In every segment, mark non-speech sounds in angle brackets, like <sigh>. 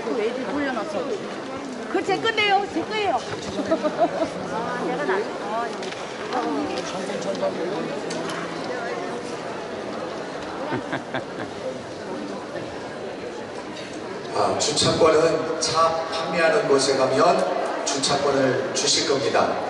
그래도 왜들 돌려놨어. 그 제 건데요. 제 거예요. 아, 내가 나. 어, 아, 주차권은 차 판매하는 곳에 가면 주차권을 주실 겁니다.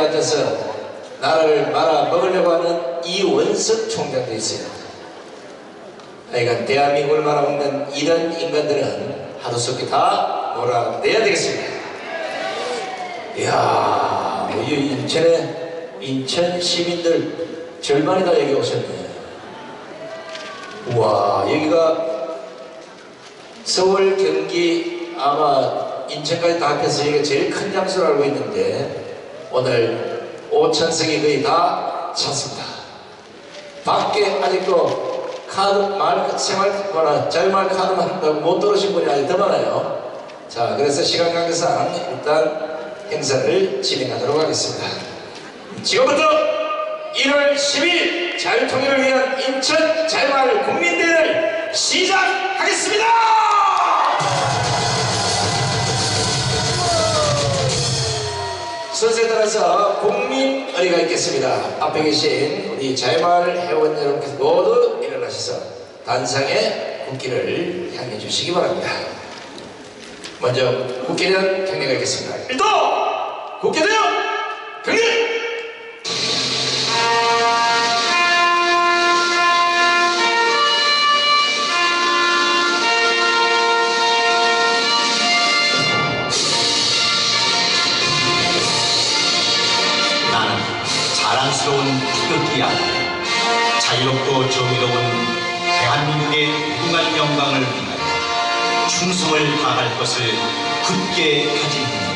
자리에 앉아서 나라를 말아 먹으려고 하는 이원석 총장도 있어요. 그러니까 대한민국을 말아먹는 이런 인간들은 하루속히 다 몰아내야 되겠습니다. 이야, 이 인천에 인천 시민들 절반이 다 여기 오셨네. 우와, 여기가 서울, 경기, 아마 인천까지 다 합해서 여기가 제일 큰 장소로 알고 있는데 오늘 5천석이 거의 다 찼습니다. 밖에 아직도 카드 말 생활거나 자유말 카드만 못 들어오신 분이 아직 더 많아요. 자, 그래서 시간 관계상 일단 행사를 진행하도록 하겠습니다. 지금부터 1월 10일 자유통일을 위한 인천 자유마을 국민대회를 시작하겠습니다! 순서에 따라서 국민 의리가 있겠습니다. 앞에 계신 우리 자유마을 회원 여러분께서 모두 일어나셔서 단상의 국기를 향해 주시기 바랍니다. 먼저 국회의원 경례가 있겠습니다. 일도 국회의원 경례! 자유롭고 정의로운 대한민국의 무궁한 영광을 위하여 충성을 다할 것을 굳게 다짐합니다.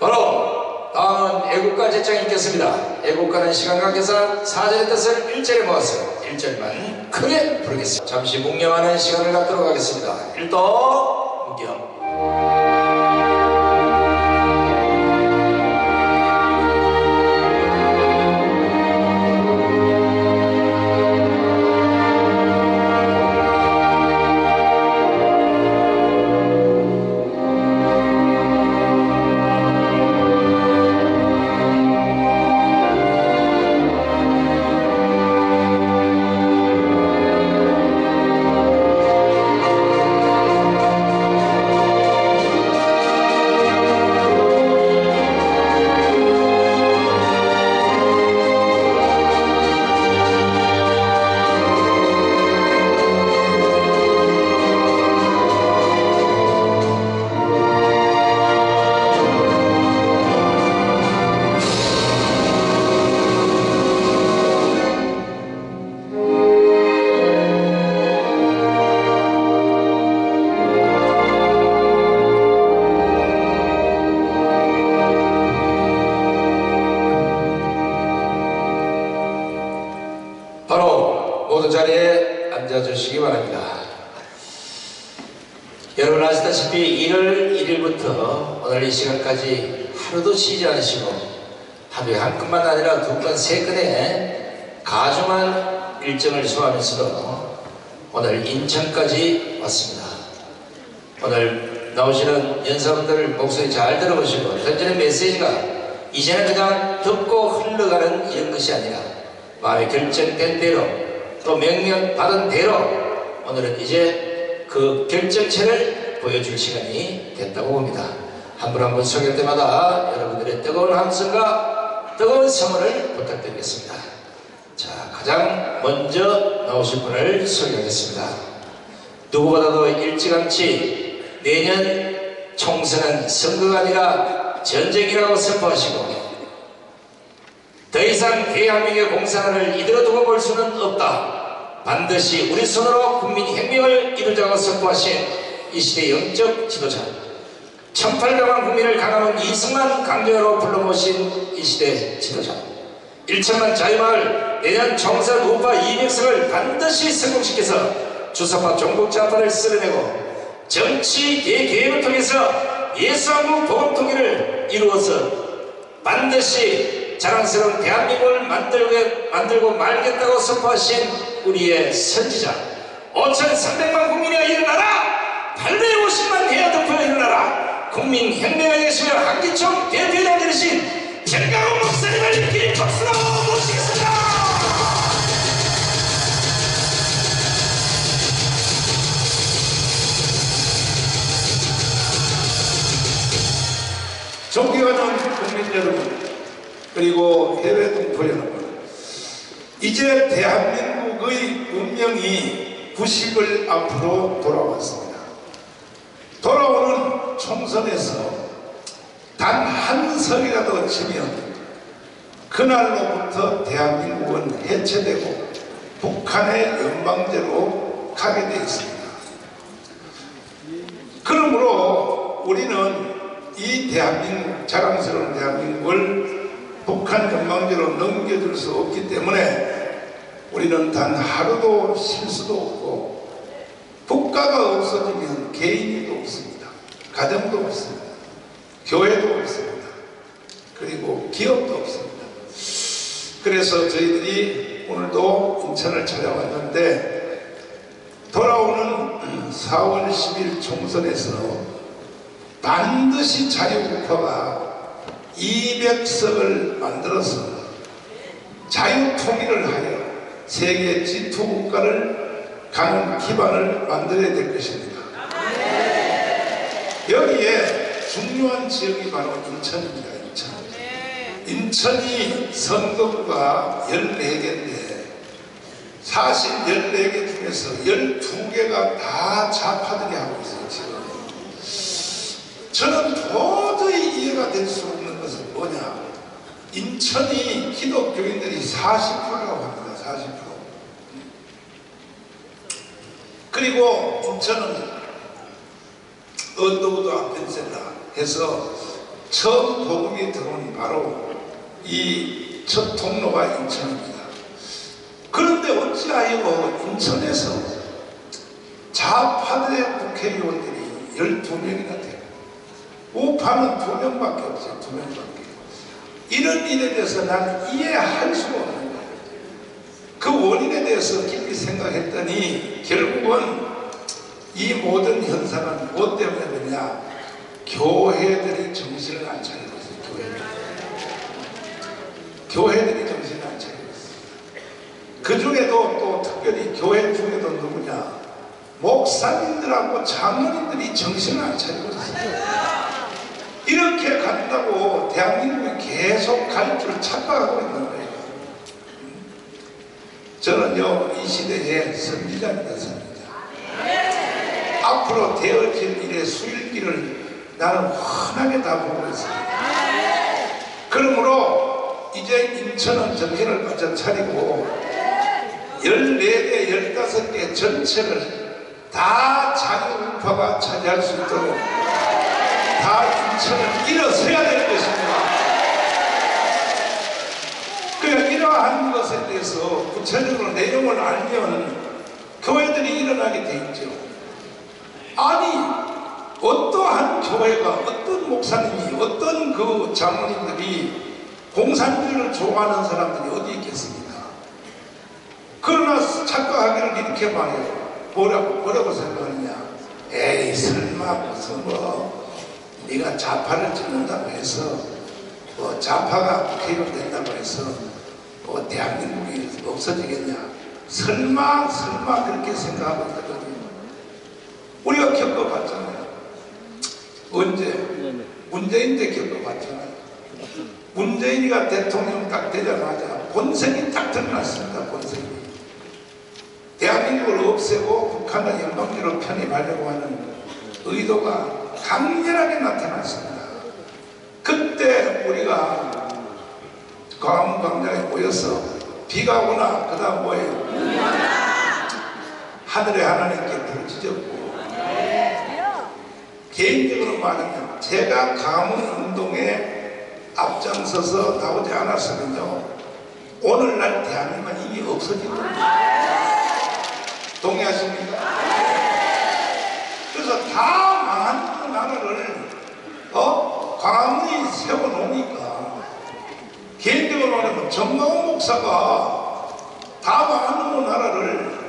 바로 다음 애국가 제창이 있겠습니다. 애국가는 시간과 계산, 사절의 뜻을 일제히 모았습니다. 1절만 크게 부르겠습니다. 잠시 묵념하는 시간을 갖도록 하겠습니다. 1도 묵념 앉아주시기 바랍니다. 여러분 아시다시피 1월 1일부터 오늘 이 시간까지 하루도 쉬지 않으시고 하루에 한 건만 아니라 두 건, 세 건의 가중한 일정을 소화하면서도 오늘 인천까지 왔습니다. 오늘 나오시는 연사분들 목소리 잘 들어보시고 던지는 메시지가 이제는 그냥 듣고 흘러가는 이런 것이 아니라 마음에 결정된 대로 또 명령 받은 대로 오늘은 이제 그 결정체를 보여줄 시간이 됐다고 봅니다. 한 분 한 분 소개할 때마다 여러분들의 뜨거운 함성과 뜨거운 성원을 부탁드리겠습니다. 자, 가장 먼저 나오실 분을 소개하겠습니다. 누구보다도 일찌감치 내년 총선은 선거가 아니라 전쟁이라고 선포하시고 더 이상 대한민국의 공산을 이대로 두고 볼 수는 없다. 반드시 우리 손으로 국민 혁명을 이루자고 선포하신 이 시대 영적 지도자 1800만 국민을 강화한 이승만 강조로 불러모신 이 시대 지도자 1천만 자유마을 내년 총선 우파 200석을 반드시 성공시켜서 주사파 종북자파를 쓸어내고 정치 대개혁을 통해서 예수한국 복음통일을 이루어서 반드시 자랑스러운 대한민국을 만들고 말겠다고 선포하신 우리의 선지자. 5,300만 국민이여 일어나라! 850만 해야 덮어 일어나라! 국민혁명의 예수여 한기총 대표장 되신 정강훈 목사님을 길 박수로 모시겠습니다! 존경하는 국민 여러분 그리고 해외 동포 여러분 이제 대한민국의 운명이 90을 앞으로 돌아왔습니다. 돌아오는 총선에서 단 한 석이라도 지면 그날로부터 대한민국은 해체되고 북한의 연방제로 가게 되어 있습니다. 그러므로 우리는 이 대한민국, 자랑스러운 대한민국을 북한 연방제로 넘겨줄 수 없기 때문에 우리는 단 하루도 쉴 수도 없고 국가가 없어지면 개인도 없습니다. 가정도 없습니다. 교회도 없습니다. 그리고 기업도 없습니다. 그래서 저희들이 오늘도 인천을 찾아왔는데 돌아오는 4월 10일 총선에서 반드시 자유국가가 200석을 만들어서 자유통일을 하여 세계 G2국가를 가는 기반을 만들어야 될 것입니다. 여기에 중요한 지역이 바로 인천입니다. 인천. 인천이 선거구가 14개인데 사실 14개 중에서 12개가 다 좌파들이 하고 있어요. 지금. 저는 도저히 이해가 될 수 없는 뭐냐. 인천이 기독교인들이 40%라고 합니다. 40%. 그리고 인천은 언더우드 아펜젤러 해서 처음 복음이 들어온 바로 이 첫 통로가 인천입니다. 그런데 어찌하여 인천에서 좌파들의 국회의원들이 12명이나 돼요. 우파는 두 명밖에 없어요. 두 명밖에. 이런 일에 대해서 나는 이해할 수가 없는 거예요. 그 원인에 대해서 깊이 생각했더니 결국은 이 모든 현상은 무엇 때문에 그러냐? 교회들이 정신을 안 차리고 있어요. 교회들. 교회들이 정신을 안 차리고. 그 중에도 또 특별히 교회 중에도 누구냐? 목사님들하고 장로님들이 정신을 안 차리고 있어요. 이렇게 간다고 대한민국이 계속 갈줄 착각하고 있는 거예요. 저는요, 이 시대의 선지자입니다, 선지자. 앞으로 되어질 일의 수일기를 나는 환하게 다 보고 있습니다. 그러므로 이제 인천은 정신을 바짝 차리고 14개, 15개 전체를 다 자유우파가 차지할 수 있도록 다 인천을 일어서야 될 것입니다. 그러니까 이러한 것에 대해서 구체적으로 내용을 알면 교회들이 일어나게 돼 있죠. 아니 어떠한 교회가 어떤 목사님이 어떤 그 장로님들이 공산주의를 좋아하는 사람들이 어디 있겠습니까? 그러나 착각하기를 이렇게 말해요. 뭐라고 뭐라고 생각하느냐? 에이 설마 무슨 뭐 네가 좌파를 찍는다고 해서 뭐 좌파가 국회의원 된다고 해서 뭐 대한민국이 없어지겠냐? 설마 설마 그렇게 생각하고 있거든요. 우리가 겪어봤잖아요. 언제? 문재인 때 겪어봤잖아요. 문재인이가 대통령 딱 되자마자 본색이 딱 드러났습니다. 본색이. 대한민국을 없애고 북한과 연방제로 편입하려고 하는 의도가 강렬하게 나타났습니다. 그때 우리가 광화문 광장에 모여서 비가 오나 그 다음 뭐예요? 하늘의 하나님께 부르짖었고 개인적으로 말하면 제가 가문 운동에 앞장서서 나오지 않았으면요 오늘날 대한민국은 이미 겁니다. 동의하십니까? 그래서 다 나라를 어? 광화문이 세워 놓으니까 개인적으로 목사가 다 망하는 나라를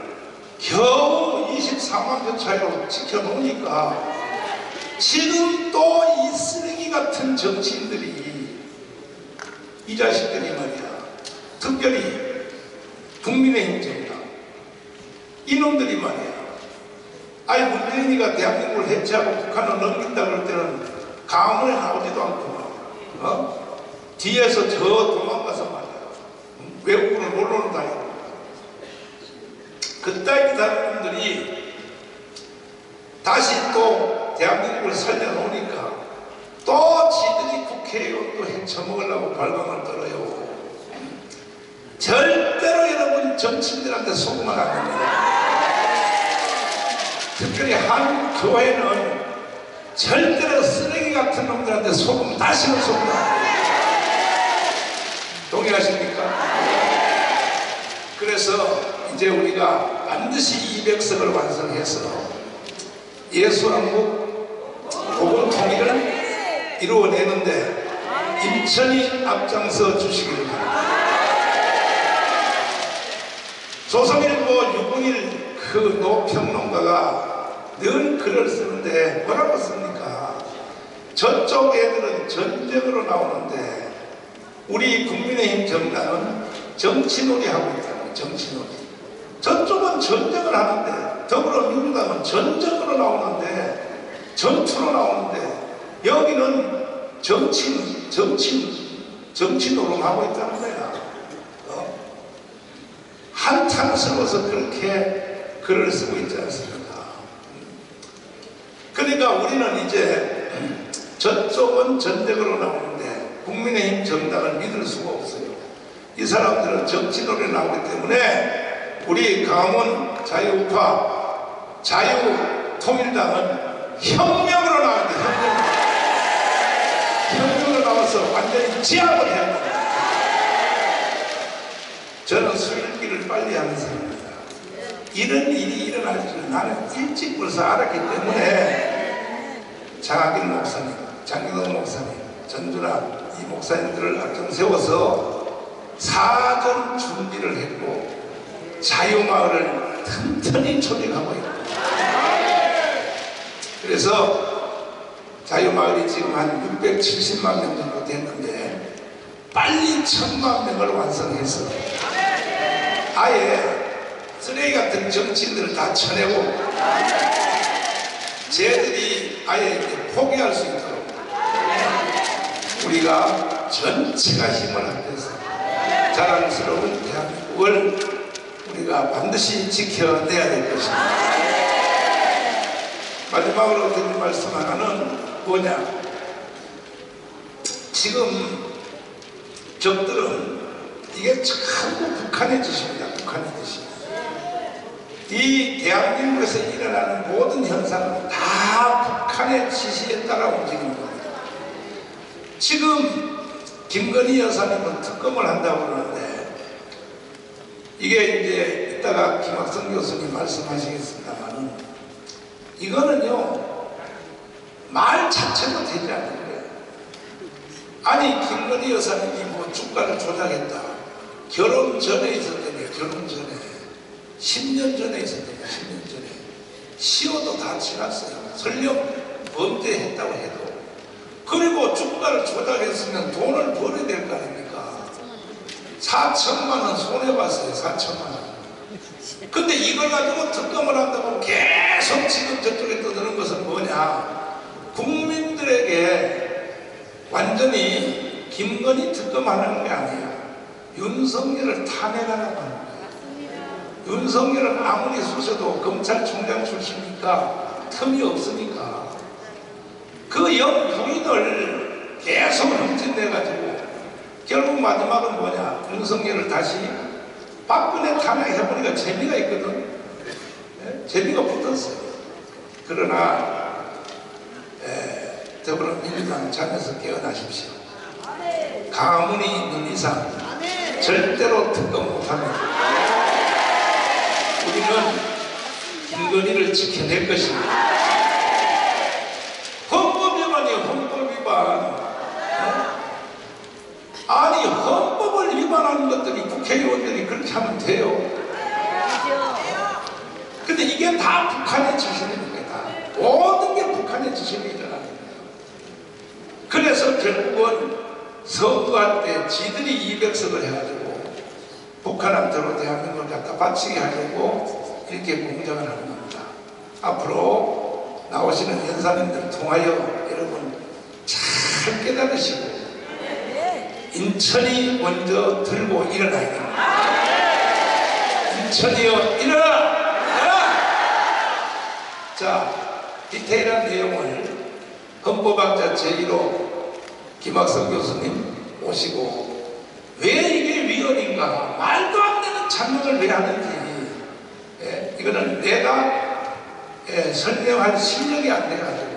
겨우 24만 표 차이로 지켜놓으니까 지금 또 이 쓰레기 같은 정치인들이 이 자식들이 말이야. 특별히 국민의힘 정당. 이놈들이 말이야 아니 문재인이가 대한민국을 해체하고 북한을 넘긴다 그럴 때는 강원에 나오지도 않고 어? 뒤에서 저 도망가서 말이야. 외국으로 놀러는 다니고 그따위 사람들이 다시 또 대한민국을 살려놓으니까 또 지들이 국회의원도 헤쳐먹으려고 발광을 떨어요. 절대로 여러분 정치인들한테 속으면 안 됩니다 특별히 한 교회는 절대로 쓰레기 같은 놈들한테 속으면 다시는 돼요 동의하십니까? 그래서 이제 우리가 반드시 200석을 완성해서 예수왕국 복음 통일을 이루어내는데 인천이 앞장서 주시기를 바랍니다. 조선일보 유봉일 그 노평론가가 늘 글을 쓰는데 뭐라고 씁니까? 저쪽 애들은 전쟁으로 나오는데 우리 국민의힘 정당은 정치놀이 하고 있다는 정치놀이. 저쪽은 전쟁을 하는데 더불어민주당은 전쟁으로 나오는데 전투로 나오는데 여기는 정치 정치 정치 노름하고 있다는 거야. 어? 한탄스러워서 그렇게 글을 쓰고 있지 않습니까? 그러니까 우리는 이제 저쪽은 전쟁으로 나오는데 국민의힘 정당을 믿을 수가 없어요. 이 사람들은 정치노래 나오기 때문에 우리 강원 자유우파 자유통일당은 혁명으로 나옵니다. 혁명. 혁명으로 나와서 완전히 지압을 해야 합니다. 저는 술기를 빨리 하는 사람입니다. 이런 일이 일어날 줄 나는 일찍 벌써 알았기 때문에 장학일 목사님, 장기동 목사님, 전주라 이 목사님들을 앞장 세워서 사전 준비를 했고 자유마을을 튼튼히 조직하고 있고. 그래서 자유마을이 지금 한 670만 명 정도 됐는데 빨리 천만 명을 완성해서 아예 쓰레기 같은 정치인들을 다 쳐내고 쟤들이 아예 포기할 수 있도록 우리가 전체가 힘을 합해서 자랑스러운 대한민국을 우리가 반드시 지켜내야 될 것입니다. 마지막으로 드릴 말씀 하나는 뭐냐? 지금 적들은 이게 전부 북한의 짓입니다. 북한의 짓입니다. 이 대한민국에서 일어나는 모든 현상은 다 북한의 지시에 따라 움직이는 겁니다. 지금 김건희 여사님은 특검을 한다고 그러는데 이게 이제 이따가 김학성 교수님 말씀하시겠습니다만은 이거는요 말 자체도 되지 않는 거예요. 아니 김건희 여사님이 뭐 주가를 조작했다. 결혼 전에 있었다며 결혼 전에 10년 전에 있었다며 10년 전에 시효도 다 지났어요. 설령 범죄했다고 해도 그리고 주가를 조작했으면 돈을 벌어야 될 거 아닙니까? 4천만 원 손해봤어요. 4천만 원. 근데 이걸 가지고 특검을 한다고 계속 지금 저쪽에 떠드는 것은 뭐냐? 국민들에게 완전히 김건희 특검하는 게 아니야. 윤석열을 탄핵하라고 하는 거야. 윤석열은 아무리 쑤셔도 검찰총장 출신이니까 틈이 없으니까 그 영부인을 계속 흠집내가지고 결국 마지막은 뭐냐? 윤석열을 다시 박근혜 탄핵해보니까 재미가 있거든. 예? 재미가 붙었어요. 그러나 에, 더불어민주당 자녀서 깨어나십시오. 가문이 있는 이상 절대로 특검 못합니다. 우리는 길거리를 지켜낼 것입니다. 헌법 위반이 헌법 위반. 아니 헌법을 위반하는 것들이 국회의원들이 그렇게 하면 돼요. 근데 이게 다 북한의 지신입니다. 모든 게 북한의 지신이잖아. 그래서 결국은 선거할 때 지들이 이백석을 해가지고 북한한테로 대한민국을 갖다 바치게 하려고 이렇게 공작을 하는 겁니다. 앞으로 나오시는 연사님들 통하여 여러분 잘 깨달으시고 인천이 먼저 들고 일어나야. 인천이여 일어나! 자, 디테일한 내용을 헌법학자 제1호 김학성 교수님 모시고 왜 이게 위헌인가 말도 안 되는 장면을 왜 하는지 예, 이거는 내가 예, 설명할 실력이 안 돼가지고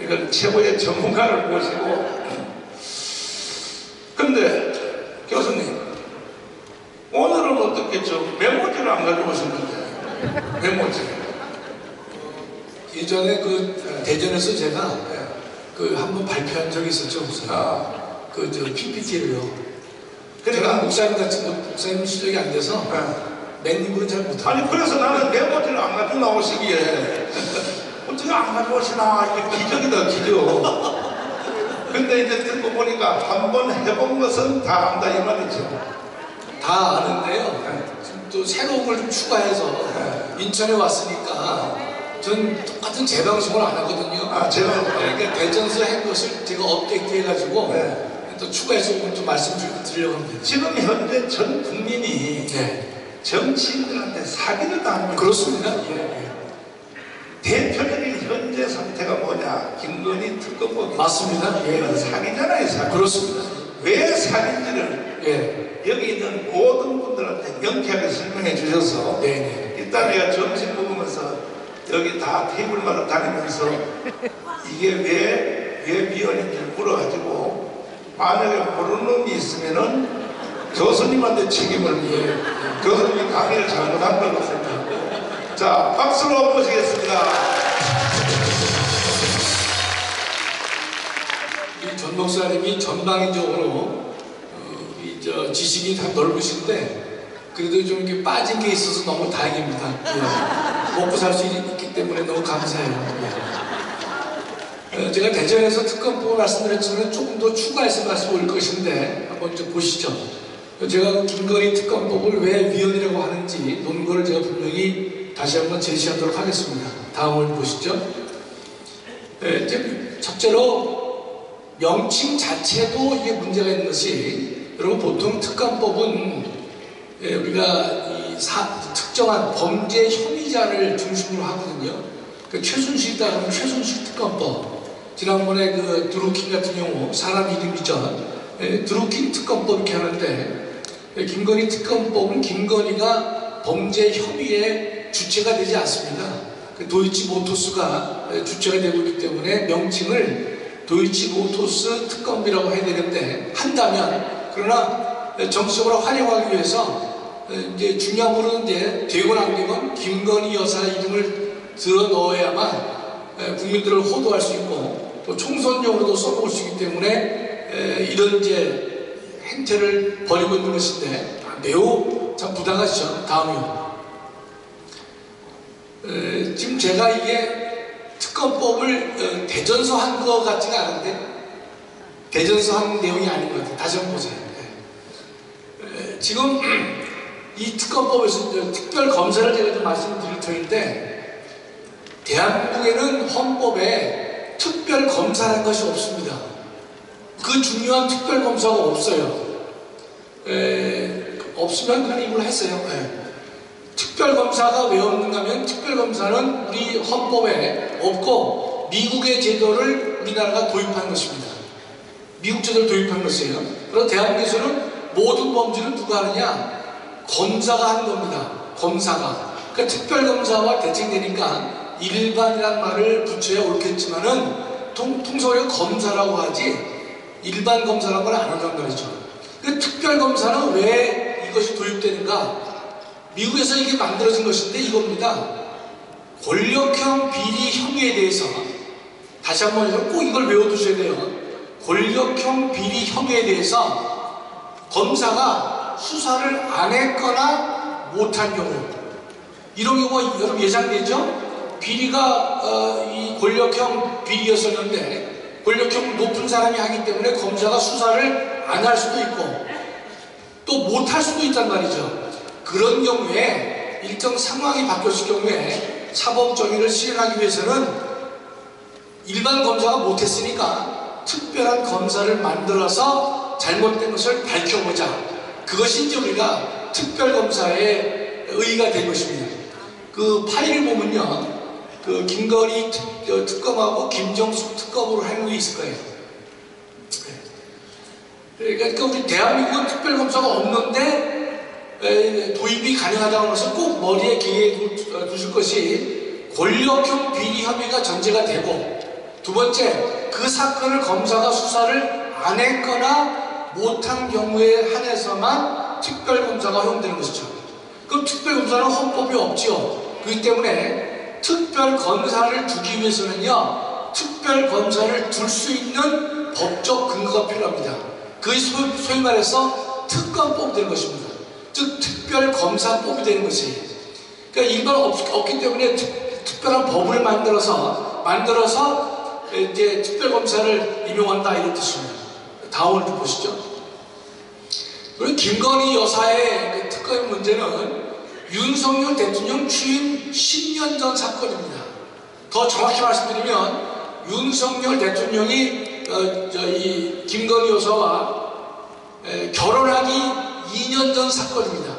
이건 최고의 전문가를 모시고. 근데 교수님 오늘은 어떻게 좀 메모지를 안 가져오셨는데? 메모지. 예전에 그 대전에서 제가 그 한번 발표한 적이 있었죠 무슨? 아, 그저 PPT를요. 그러니까 제가 목사님 같은 거 목사님 실력이 안 돼서 예. 맨입으로는 잘 못하고 아니 그래서 나는 메모지를 안 가지고 나오시기에 <laughs> 어떻게 안 가져오시나 이게 기적이다 기적 근데 이제 듣고 보니까 한 번 해본 것은 다 안다 이 말이죠 다 아는데요. 지금 또 새로운 걸 좀 추가해서 인천에 왔으니까 전 똑같은 재방송을 안 하거든요. 아 제가 그러니까 대전에서 한 것을 제가 업데이트 해가지고 네. 또 추가해서 오늘 좀 말씀 좀 드리려고 합니다. 지금 현재 전 국민이 네, 정치인들한테 사기를 당합니다 그렇습니다. 예, 예. 대표적인 현재 상태가 뭐냐 김건희 특검법이 맞습니다. 예, 이건 사기잖아요 사기 그렇습니다. 왜 사기인지를 예, 여기 있는 모든 분들한테 명쾌하게 설명해 주셔서 네, 네. 일단 내가 점심 먹으면서 여기 다 테이블마다 다니면서 이게 왜, 왜 미연인지 물어가지고 만약에 모르는 놈이 있으면은 교수님한테 책임을 묻어요. 교수님이 강의를 잘못한 걸로 생각하고. 자, 박수로 모시겠습니다. 이 전 목사님이 전방위적으로 어, 이저 지식이 다 넓으신데 그래도 좀 이렇게 빠진 게 있어서 너무 다행입니다. 예. 먹고 살 수 있기 때문에 너무 감사해요. 예. 어, 제가 대전에서 특검법 말씀드렸지만 조금 더 추가해서 말씀을 올 것인데 한번 좀 보시죠. 제가 김건희 특검법을 왜 위헌이라고 하는지 논거를 제가 분명히 다시 한번 제시하도록 하겠습니다. 다음을 보시죠. 예, 이제 첫째로 명칭 자체도 이게 문제가 있는 것이 여러분 보통 특검법은 예, 우리가 이 사- 특정한 범죄 혐의자를 중심으로 하거든요. 그 최순실이다 하면 최순실 특검법. 지난번에 그 드루킹 같은 경우 사람 이름이죠. 예, 드루킹 특검법 이렇게 하는데 예, 김건희 특검법은 김건희가 범죄 혐의의 주체가 되지 않습니다. 그 도이치 모토스가 예, 주체가 되고 있기 때문에 명칭을 도이치 모토스 특검이라고 해야 되는데 한다면 그러나 정치적으로 활용하기 위해서 이제 중요한 부분은 이제 되고 안 되면 김건희 여사 이름을 들어 넣어야만 국민들을 호도할 수 있고 또 총선용으로도 써먹을 수 있기 때문에 이런 이제 행태를 벌이고 있는 것인데 매우 참 부당하시죠. 다음이요. 에, 지금 제가 이게 특검법을 어, 대전서 한 것 같지가 않은데 대전서 한 내용이 아닌 것 같아요. 다시 한번 보세요. 예. 에, 지금 <clears throat> 이 특검법에서 특별 검사를 제가 좀 말씀드릴 터인데 대한민국에는 헌법에 특별 검사라는 것이 없습니다. 그 중요한 특별 검사가 없어요. 에, 없으면 이걸 했어요. 예. 특별 검사가 왜 없는가 하면 특별 검사는 우리 헌법에 없고 미국의 제도를 우리나라가 도입한 것입니다. 미국 제도를 도입한 것이에요. 그럼 대한민국에서는 모든 범죄는 누가 하느냐? 검사가 하는 겁니다. 검사가. 그러니까 특별검사와 대칭되니까 일반이란 말을 붙여야 옳겠지만은 통, 통속으로 검사라고 하지 일반 검사라는 걸 안 한단 말이죠. 그 특별 검사는 왜 이것이 도입되는가? 미국에서 이게 만들어진 것인데 이겁니다. 권력형 비리 혐의에 대해서 다시 한번 꼭 이걸 외워두셔야 돼요. 권력형 비리 혐의에 대해서 검사가 수사를 안 했거나 못한 경우 이런 경우가 여러분 예상되죠? 비리가 어, 이 권력형 비리였었는데 권력형 높은 사람이 하기 때문에 검사가 수사를 안 할 수도 있고 또 못 할 수도 있단 말이죠. 그런 경우에 일정 상황이 바뀌었을 경우에 사법 정의를 실현하기 위해서는 일반 검사가 못했으니까 특별한 검사를 만들어서 잘못된 것을 밝혀보자. 그것이 이제 우리가 특별검사의 의의가 된 것입니다. 그 파일을 보면요. 그 김건희 특, 어, 특검하고 김정숙 특검으로 하는 게 있을 거예요. 네. 그러니까 우리 대한민국은 특별검사가 없는데 에, 도입이 가능하다는 것을 꼭 머리에 두- 어, 두실 것이 권력형 비리 혐의가 전제가 되고 두 번째 그 사건을 검사가 수사를 안 했거나 못한 경우에 한해서만 특별검사가 허용되는 것이죠. 그럼 특별검사는 헌법이 없죠. 그렇기 때문에 특별 검사를 두기 위해서는요, 특별 검사를 둘 수 있는 법적 근거가 필요합니다. 그게 소, 소위 말해서 특검법이 되는 것입니다. 즉, 특별 검사법이 되는 것이에요. 그러니까 일반 없, 없기 때문에 특, 특별한 법을 만들어서, 만들어서 이제 특별 검사를 임용한다 이런 뜻입니다. 다음을 좀 보시죠. 그리고 김건희 여사의 그 특검 문제는 윤석열 대통령 취임 10년 전 사건입니다. 더 정확히 말씀드리면 윤석열 대통령이 어, 저, 이 김건희 여사와 에, 결혼하기 2년 전 사건입니다.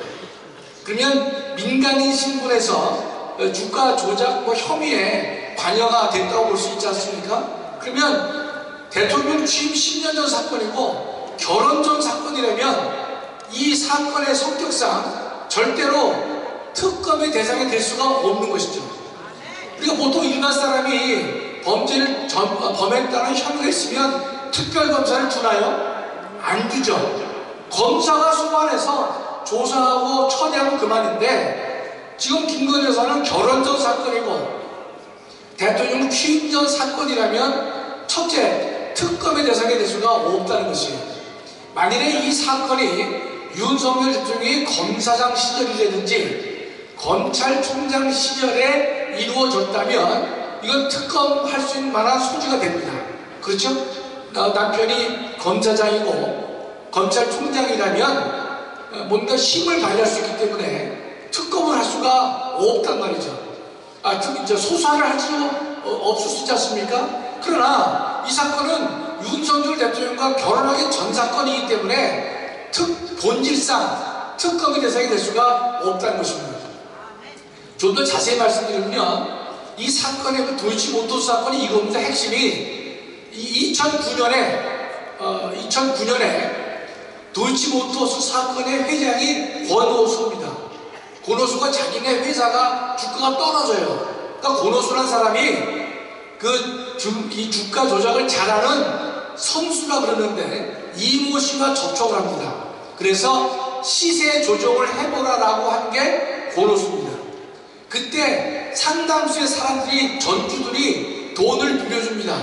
그러면 민간인 신분에서 어, 주가 조작 뭐 혐의에 관여가 됐다고 볼 수 있지 않습니까? 그러면 대통령 취임 10년 전 사건이고 결혼 전 사건이라면 이 사건의 성격상 절대로 특검의 대상이 될 수가 없는 것이죠. 그러니까 보통 일반 사람이 범죄를 전, 어, 범했다는 혐의가 있으면 특별검사를 두나요? 안 두죠. 검사가 소환해서 조사하고 처리하면 그만인데 지금 김건희 여사는 결혼 전 사건이고 대통령 취임 전 사건이라면 첫째, 특검의 대상이 될 수가 없다는 것이에요. 만일에 이 사건이 윤석열 대통령이 검사장 시절이라든지 검찰총장 시절에 이루어졌다면 이건 특검할 수 있는 만한 소지가 됩니다. 그렇죠? 어, 남편이 검사장이고 검찰총장이라면 어, 뭔가 힘을 발휘할 수 있기 때문에 특검을 할 수가 없단 말이죠. 아, 특, 저 소사를 할 수 없을 수 있지 않습니까? 그러나 이 사건은 윤석열 대통령과 결혼하기 전 사건이기 때문에 특, 본질상 특검의 대상이 될 수가 없다는 것입니다. 좀 더 자세히 말씀드리면 이 사건의 그 도이치모토스 사건이 이겁니다. 핵심이 이 2009년에 어, 2009년에 도이치모토스 사건의 회장이 권오수입니다. 권오수가 자기네 회사가 주가가 떨어져요. 그러니까 권오수라는 사람이 그 주, 이 주가 조작을 잘하는 선수라 그러는데 이모 씨와 접촉을 합니다. 그래서 시세 조정을 해보라라고 한 게 권오수입니다. 그때 상당수의 사람들이 전주들이 돈을 빌려줍니다.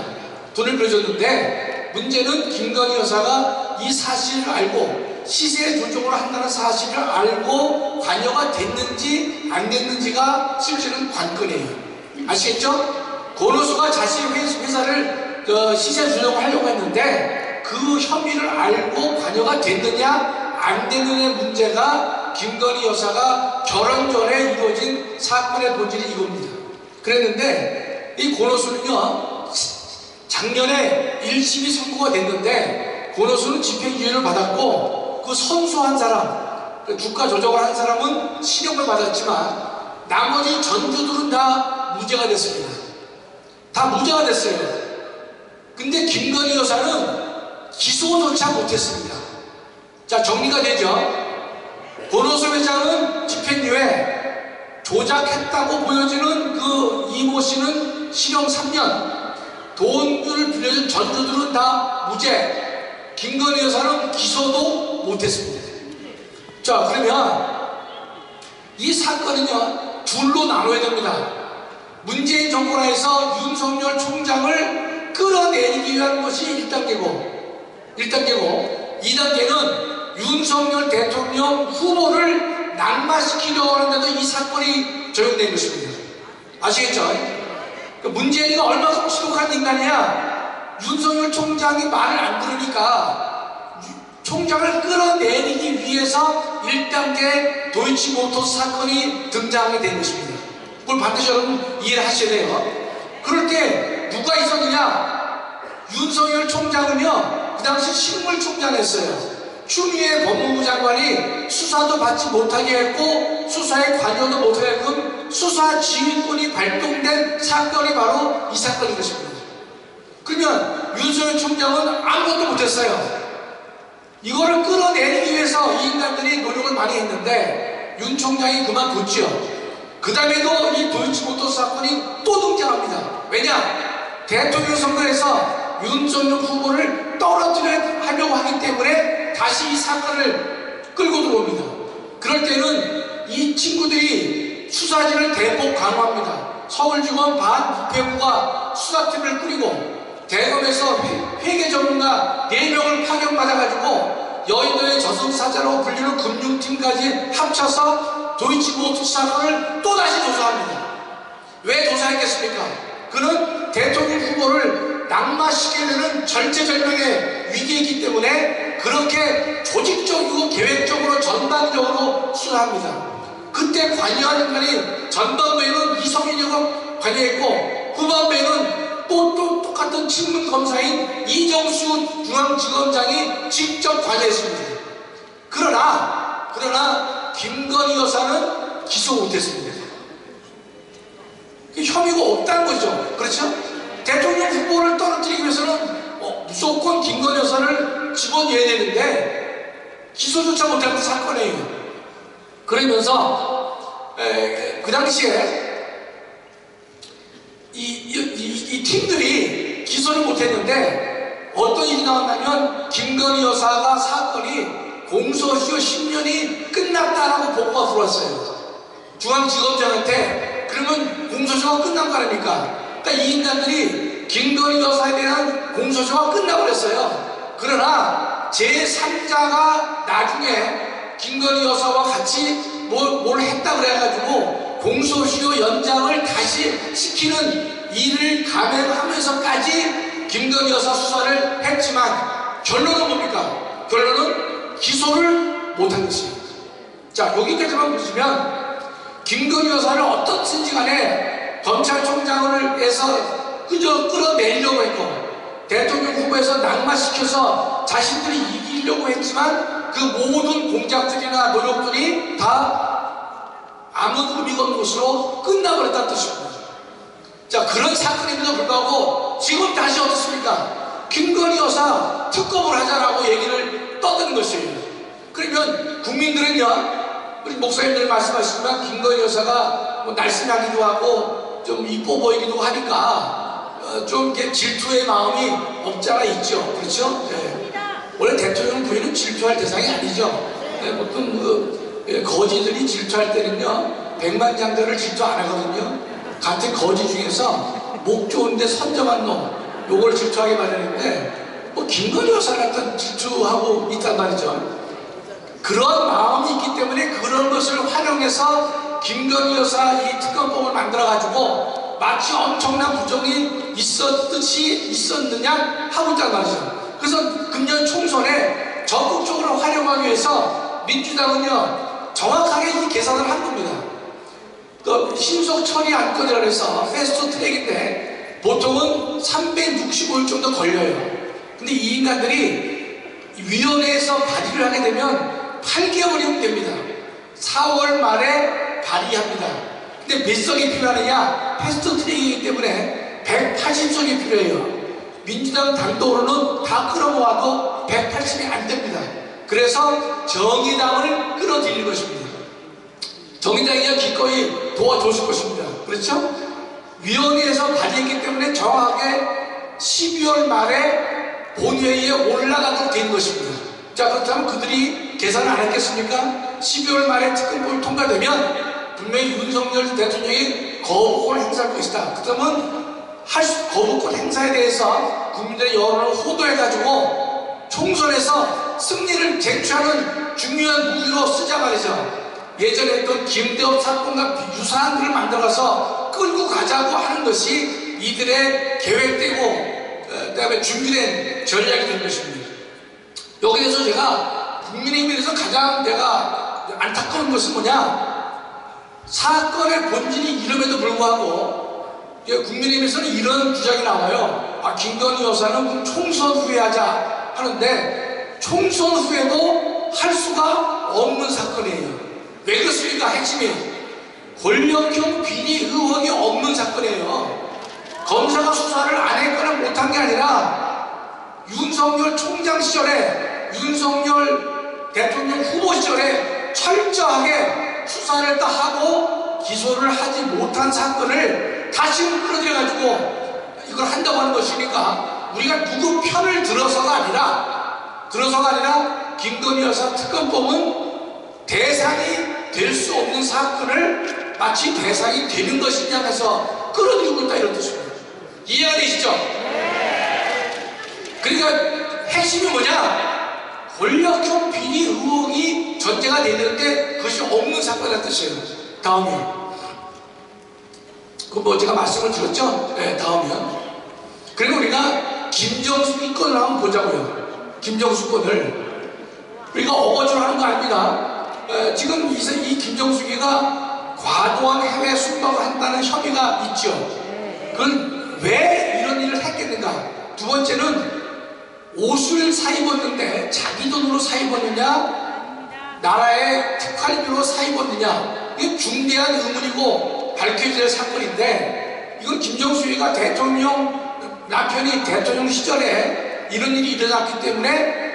돈을 빌려줬는데 문제는 김건희 여사가 이 사실을 알고 시세 조정을 한다는 사실을 알고 관여가 됐는지 안 됐는지가 실제는 관건이에요. 아시겠죠? 고노수가 자신의 회- 회사를 어, 시세 조정을 하려고 했는데 그 혐의를 알고 관여가 됐느냐 안 됐느냐의 문제가 김건희 여사가 결혼 전에 이루어진 사건의 본질이 이겁니다. 그랬는데 이 고노수는요 작년에 1심이 선고가 됐는데 고노수는 집행유예를 받았고 그 선수한 사람 그 주가 조작을 한 사람은 실형을 받았지만 나머지 전주들은 다 무죄가 됐습니다. 다 무죄가 됐어요. 근데 김건희 여사는 기소조차 못했습니다. 자 정리가 되죠. 권오수 회장은 집행유예 조작했다고 보여지는 그 이모 씨는 실형 3년 돈을 빌려준 전주들은 다 무죄 김건희 여사는 기소도 못했습니다. 자 그러면 이 사건은요 둘로 나눠야 됩니다. 문재인 정권 하에서 윤석열 총장을 끌어내리기 위한 것이 1단계고 1단계고 2단계는 윤석열 대통령 후보를 낙마시키려고 하는데도 이 사건이 적용된 것입니다. 아시겠죠? 그 문재인이가 얼마큼 지독한 인간이야? 윤석열 총장이 말을 안 들으니까 유- 총장을 끌어내리기 위해서 1단계 도이치모터스 사건이 등장하게 된 것입니다. 그걸 반드시 여러분 이해를 하셔야 돼요. 그럴 때 누가 있었느냐? 윤석열 총장은요, 그 당시 식물총장이었어요. 추미애 법무부 장관이 수사도 받지 못하게 했고 수사에 관여도 못하게끔 수사 지휘권이 발동된 사건이 바로 이 사건인 것입니다. 그러면 윤석열 총장은 아무것도 못했어요. 이거를 끌어내리기 위해서 이 인간들이 노력을 많이 했는데 윤 총장이 그만뒀죠. 그 다음에도 이 도이치모터 사건이 또 등장합니다. 왜냐? 대통령 선거에서 윤석열 후보를 떨어뜨려 하려고 하기 때문에 다시 이 사건을 끌고 들어옵니다. 그럴 때는 이 친구들이 수사진을 대폭 강화합니다. 서울중앙 반부패부가 수사팀을 꾸리고 대검에서 회- 회계 전문가 4명을 파견받아가지고 여의도의 저승사자로 불리는 금융팀까지 합쳐서 도이치모터 사건을 또다시 조사합니다. 왜 조사했겠습니까? 그는 대통령 후보를 낙마시키려는 절체절명의 위기에 있기 때문에 그렇게 조직적이고 계획적으로 전반적으로 수사합니다. 그때 관여한 인간이 전반부에는 이성인이가 관여했고 후반부에는 또, 또 똑같은 친문 검사인 이정수 중앙지검장이 직접 관여했습니다. 그러나 그러나 김건희 여사는 기소 못했습니다. 그 혐의가 없다는 거죠. 그렇죠? 대통령 후보를 떨어뜨리기 위해서는 어, 무조건 김건희 여사를 집어넣어야 되는데 기소조차 못한 사건이에요. 그러면서 에, 그 당시에 이, 이, 이- 이 팀들이 기소를 못했는데 어떤 일이 나왔냐면 김건희 여사가 사건이 공소시효 10년이 끝났다라고 보고가 들어왔어요. 중앙지검장한테 그러면 공소시효가 끝난 거 아닙니까? 그러니까 이 인간들이 김건희 여사에 대한 공소시효가 끝나버렸어요. 그러나 제3자가 나중에 김건희 여사와 같이 뭘, 뭘 했다 그래가지고 공소시효 연장을 다시 시키는 일을 감행하면서까지 김건희 여사 수사를 했지만 결론은 뭡니까? 결론은 기소를 못한 것입니다. 자, 여기까지만 보시면 김건희 여사를 어떻든지 간에 검찰총장을 해서 그저 끌어내려고 했고 대통령 후보에서 낙마시켜서 자신들이 이기려고 했지만 그 모든 공작들이나 노력들이 다 아무 의미가 없는 것으로 끝나버렸다는 뜻입니다. 자, 그런 사건임에도 불구하고 지금 다시 어떻습니까? 김건희 여사 특검을 하자라고 얘기를 떠드는 것이에요. 그러면 국민들은요, 우리 목사님들 말씀하시지만 김건희 여사가 뭐 날씬하기도 하고 좀 이뻐 보이기도 하니까 어, 좀 이렇게 질투의 마음이 없지 않아 있죠. 그렇죠? 예. 원래 대통령 부인은 질투할 대상이 아니죠. 예, 보통 그 예, 거지들이 질투할 때는요, 백만장자를 질투 안 하거든요. 같은 거지 중에서 목 좋은데 선정한 놈, 요걸 질투하게 마련인데, 뭐 김건희 여사 같은 질투하고 있단 말이죠. 그런 마음이 있기 때문에 그런 것을 활용해서 김건희 여사 이 특검법을 만들어가지고 마치 엄청난 부정이 있었듯이 있었느냐 하고 있단 말이죠. 그래서 금년 총선에 적극적으로 활용하기 위해서 민주당은요 정확하게 이 계산을 한 겁니다. 그 신속 처리 안건이라 해서 패스트 트랙인데 보통은 365일 정도 걸려요. 근데 이 인간들이 위원회에서 발의를 하게 되면 8개월이면 됩니다. 4월 말에 발의합니다. 근데 몇 석이 필요하느냐? 패스트 트랙이기 때문에 180석이 필요해요. 민주당 단독으로는 다 끌어모아도 180이 안 됩니다. 그래서 정의당을 끌어들일 것입니다. 정의당이 기꺼이 도와줬을 것입니다. 그렇죠? 위원회에서 발의했기 때문에 정확하게 12월 말에 본회의에 올라가도록 된 것입니다. 자, 그렇다면 그들이 계산을 안 했겠습니까? 12월 말에 특검법이 통과되면 분명히 윤석열 대통령이 거부권을 행사할 것이다. 그렇다면 할 수, 거부권 행사에 대해서 국민들의 여론을 호도해가지고 총선에서 승리를 쟁취하는 중요한 무기로 쓰자 말이죠. 예전에 했던 김대업 사건과 유사한 글을 만들어서 끌고 가자고 하는 것이 이들의 계획되고 어, 다음에 준비된 전략이 될 것입니다. 여기에 대해서 제가 국민의힘에 대해서 가장 내가 안타까운 것은 뭐냐 사건의 본질이 이름에도 불구하고 예, 국민의힘에서는 이런 주장이 나와요. 아, 김건희 여사는 총선 후에 하자 하는데 총선 후에도 할 수가 없는 사건이에요. 왜 그렇습니까? 핵심이 권력형 비리 의혹이 없는 사건이에요. 검사가 수사를 안 했거나 못한 게 아니라 윤석열 총장 시절에 윤석열 대통령 후보 시절에 철저하게 수사를 다 하고 기소를 하지 못한 사건을 다시 끌어들여가지고 이걸 한다고 하는 것이니까 우리가 누구 편을 들어서가 아니라 들어서가 아니라 김건희 여사 특검법은 대상이 될 수 없는 사건을 마치 대상이 되는 것이냐 해서 끌어들이고 있다 이런 뜻입니다. 이해가 되시죠? 그러니까 핵심이 뭐냐? 권력형 비리 의혹이 전제가 되는데 그것이 없는 사건이라는 뜻이에요. 다음이요. 그뭐 제가 말씀을 드렸죠? 네, 다음이요. 그리고 우리가 김정수 이 건을 한번 보자고요. 김정수 건을. 우리가 어거지로 하는 거 아닙니다. 에, 지금 이, 이 김정숙이가 과도한 해외 순방을 한다는 혐의가 있죠. 그건 왜 이런 일을 했겠는가? 두 번째는 옷을 사 입었는데 자기 돈으로 사 입었느냐? 나라의 특활비로 사 입었느냐? 이게 중대한 의문이고 밝혀져야 할 사건인데 이건 김정수이가 대통령 남편이 대통령 시절에 이런 일이 일어났기 때문에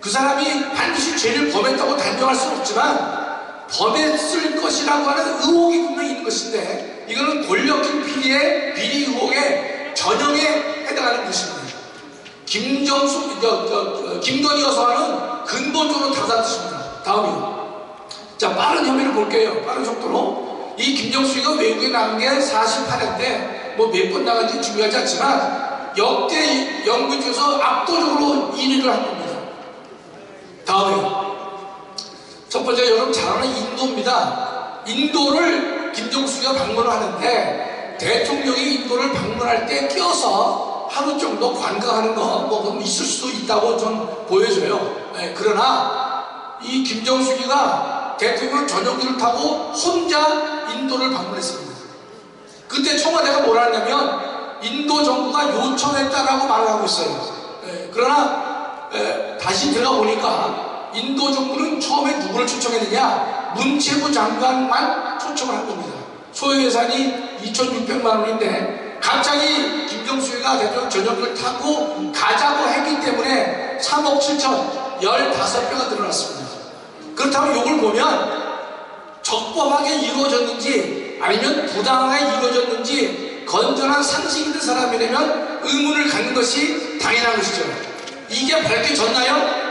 그 사람이 반드시 죄를 범했다고 단정할 수는 없지만 범했을 것이라고 하는 의혹이 분명히 있는 것인데 이거는 권력형 비리의 비리 의혹의 전형에 해당하는 것입니다. 김정수, 저, 저, 저, 김건희 여사는 근본적으로 다른 뜻입니다. 다음이요. 자, 빠른 혐의를 볼게요. 빠른 속도로. 이 김정수가 외국에 나간 게 48회인데 뭐 몇 번 나간지 중요하지 않지만 역대 연구 중에서 압도적으로 1위를 한 겁니다. 다음에 첫 번째 여러분 잘 아는 인도입니다. 인도를 김정수가 방문을 하는데 대통령이 인도를 방문할 때 껴서 하루 정도 관광하는 거뭐 그럼 있을 수도 있다고 좀 보여줘요. 예, 그러나 이 김정수기가 대통령 전용기를 타고 혼자 인도를 방문했습니다. 그때 청와대가 뭐라 했냐면 인도 정부가 요청했다라고 말을 하고 있어요. 예, 그러나 에, 다시 들어가 보니까 인도 정부는 처음에 누구를 초청했느냐 문체부 장관만 초청을 한 겁니다. 소요 예산이 2,600만 원인데 갑자기 김정수가 대통령 전용기를 타고 가자고 했기 때문에 3억 7천 15배가 늘어났습니다. 그렇다면 이걸 보면 적법하게 이루어졌는지 아니면 부당하게 이루어졌는지 건전한 상식 있는 사람이라면 의문을 갖는 것이 당연한 것이죠. 이게 밝혀졌나요?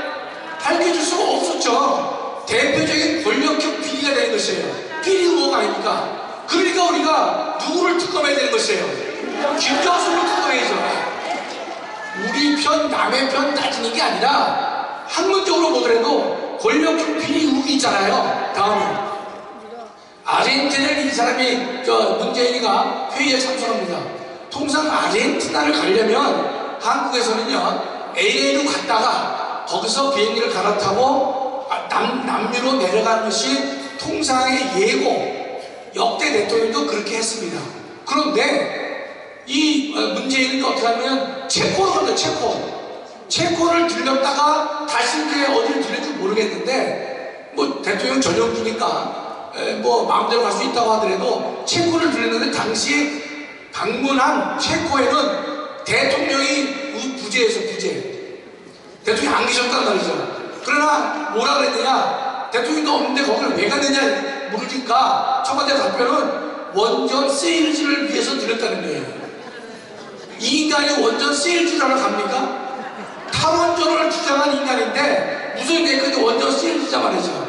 밝혀질 수가 없었죠. 대표적인 권력형 비리가 되는 것이에요. 비리 의혹 아닙니까? 그러니까 우리가 누구를 특검해야 되는 것이에요? 김정수를 특검해야죠. 우리 편, 남의 편 따지는 게 아니라 학문적으로 보더라도 권력형 비리 의혹이 있잖아요. 다음은 아르헨티나를 이 사람이 저 문재인이가 회의에 참석합니다. 통상 아르헨티나를 가려면 한국에서는요 LA로 갔다가 거기서 비행기를 갈아타고 아, 남, 남미로 내려가는 것이 통상의 예고 역대 대통령도 그렇게 했습니다. 그런데 이 어, 문재인이 어떻게 하면 체코로 간다 체코. 체코를 들렸다가 다시 이제 어디를 들릴지 모르겠는데 뭐 대통령 전용기니까 에, 뭐 마음대로 갈 수 있다고 하더라도 체코를 들렸는데 당시에 방문한 체코에는 대통령이 우- 부재에서 부재. 대통령이 안 계셨단 말이죠. 그러나 뭐라 그랬느냐? 대통령도 없는데 거기를 왜 갔느냐 물으니까 청와대 답변은 원전 세일즈를 위해서 들렸다는 거예요 이 인간이 원전 하러 갑니까? 탈원전을 주장한 인간인데 무슨 내근데 원전 세일즈자 말이죠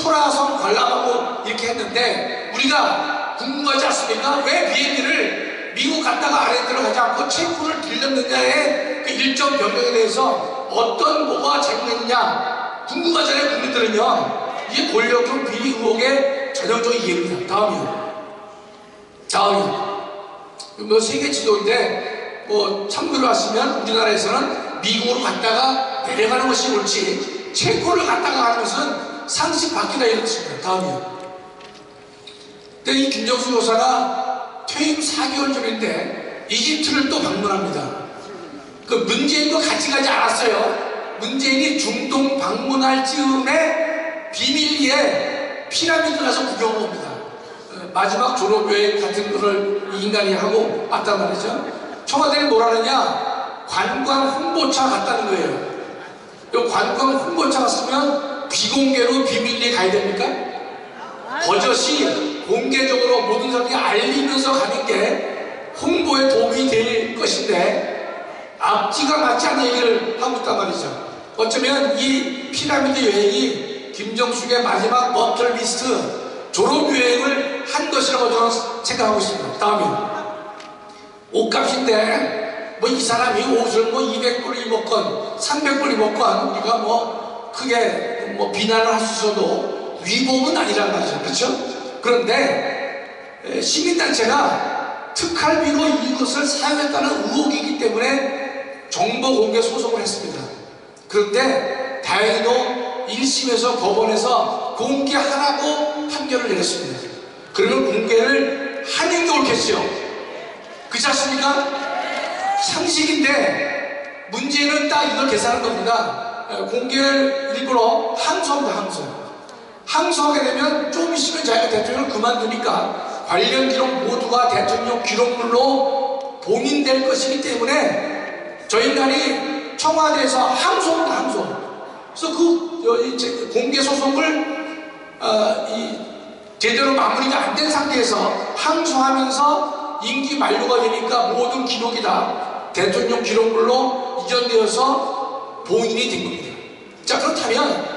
프라하성 관람하고 이렇게 했는데 우리가 궁금하지 않습니까? 왜 비행기를 미국 갔다가 아래로 가지 않고 체코를 들렸느냐의 그 일정 변경에 대해서 어떤 뭐가 잘못했느냐? 궁금하잖아요 국민들은요 이게 권력형 비리 의혹의 전형적인 예입니다 다음이요. 다음이요. 뭐 세계 지도인데 뭐 참고로 하시면 우리나라에서는 미국으로 갔다가 내려가는 것이 옳지 체코를 갔다가 가는 것은 상식 바뀌다 이렇습니다. 다음이요. 이 김정수 여사가 퇴임 4개월 전인데 이집트를 또 방문합니다. 그 문재인도 같이 가지 않았어요. 문재인이 중동 방문할 즈음에 비밀리에 피라미드 가서 구경 옵니다. 어, 마지막 졸업여행 같은 거를 이 인간이 하고 왔단 말이죠. 청와대는 뭐라느냐? 관광 홍보차 갔다는 거예요. 이 관광 홍보차 갔으면 비공개로 비밀리에 가야 됩니까? 버젓이 공개적으로 모든 사람들이 알리면서 가는 게 홍보에 도움이 될 것인데 앞뒤가 맞지 않는 얘기를 하고 있단 말이죠. 어쩌면 이 피라미드 여행이 김정숙의 마지막 버틀리스트 졸업 여행을 한 것이라고 저는 생각하고 있습니다. 다음에 옷값인데 뭐 이 사람이 옷을 뭐 200불 입었건 300불 입었건 우리가 뭐 크게 뭐 비난을 할 수 있어도 위복은 아니란 말이죠. 그렇죠? 그런데 에, 시민단체가 특할비로 이것을 사용했다는 의혹이기 때문에 정보 공개 소송을 했습니다. 그런데 다행히도 1심에서 법원에서 공개하라고 판결을 내렸습니다. 그러면 공개를 하는 게 옳겠죠. 그렇지 않습니까? 상식인데 문제는 딱 이걸 계산한 겁니다. 에, 공개를 일부러 항소합니다. 항소. 항소하게 되면 좀 있으면 자기가 대통령을 그만두니까 관련 기록 모두가 대통령 기록물로 봉인될 것이기 때문에 저희 인간이 청와대에서 항소합니다. 항소. 그래서 그 어, 공개 소송을 어, 이 제대로 마무리가 안 된 상태에서 항소하면서 임기 만료가 되니까 모든 기록이 다 대통령 기록물로 이전되어서 봉인이 된 겁니다. 자 그렇다면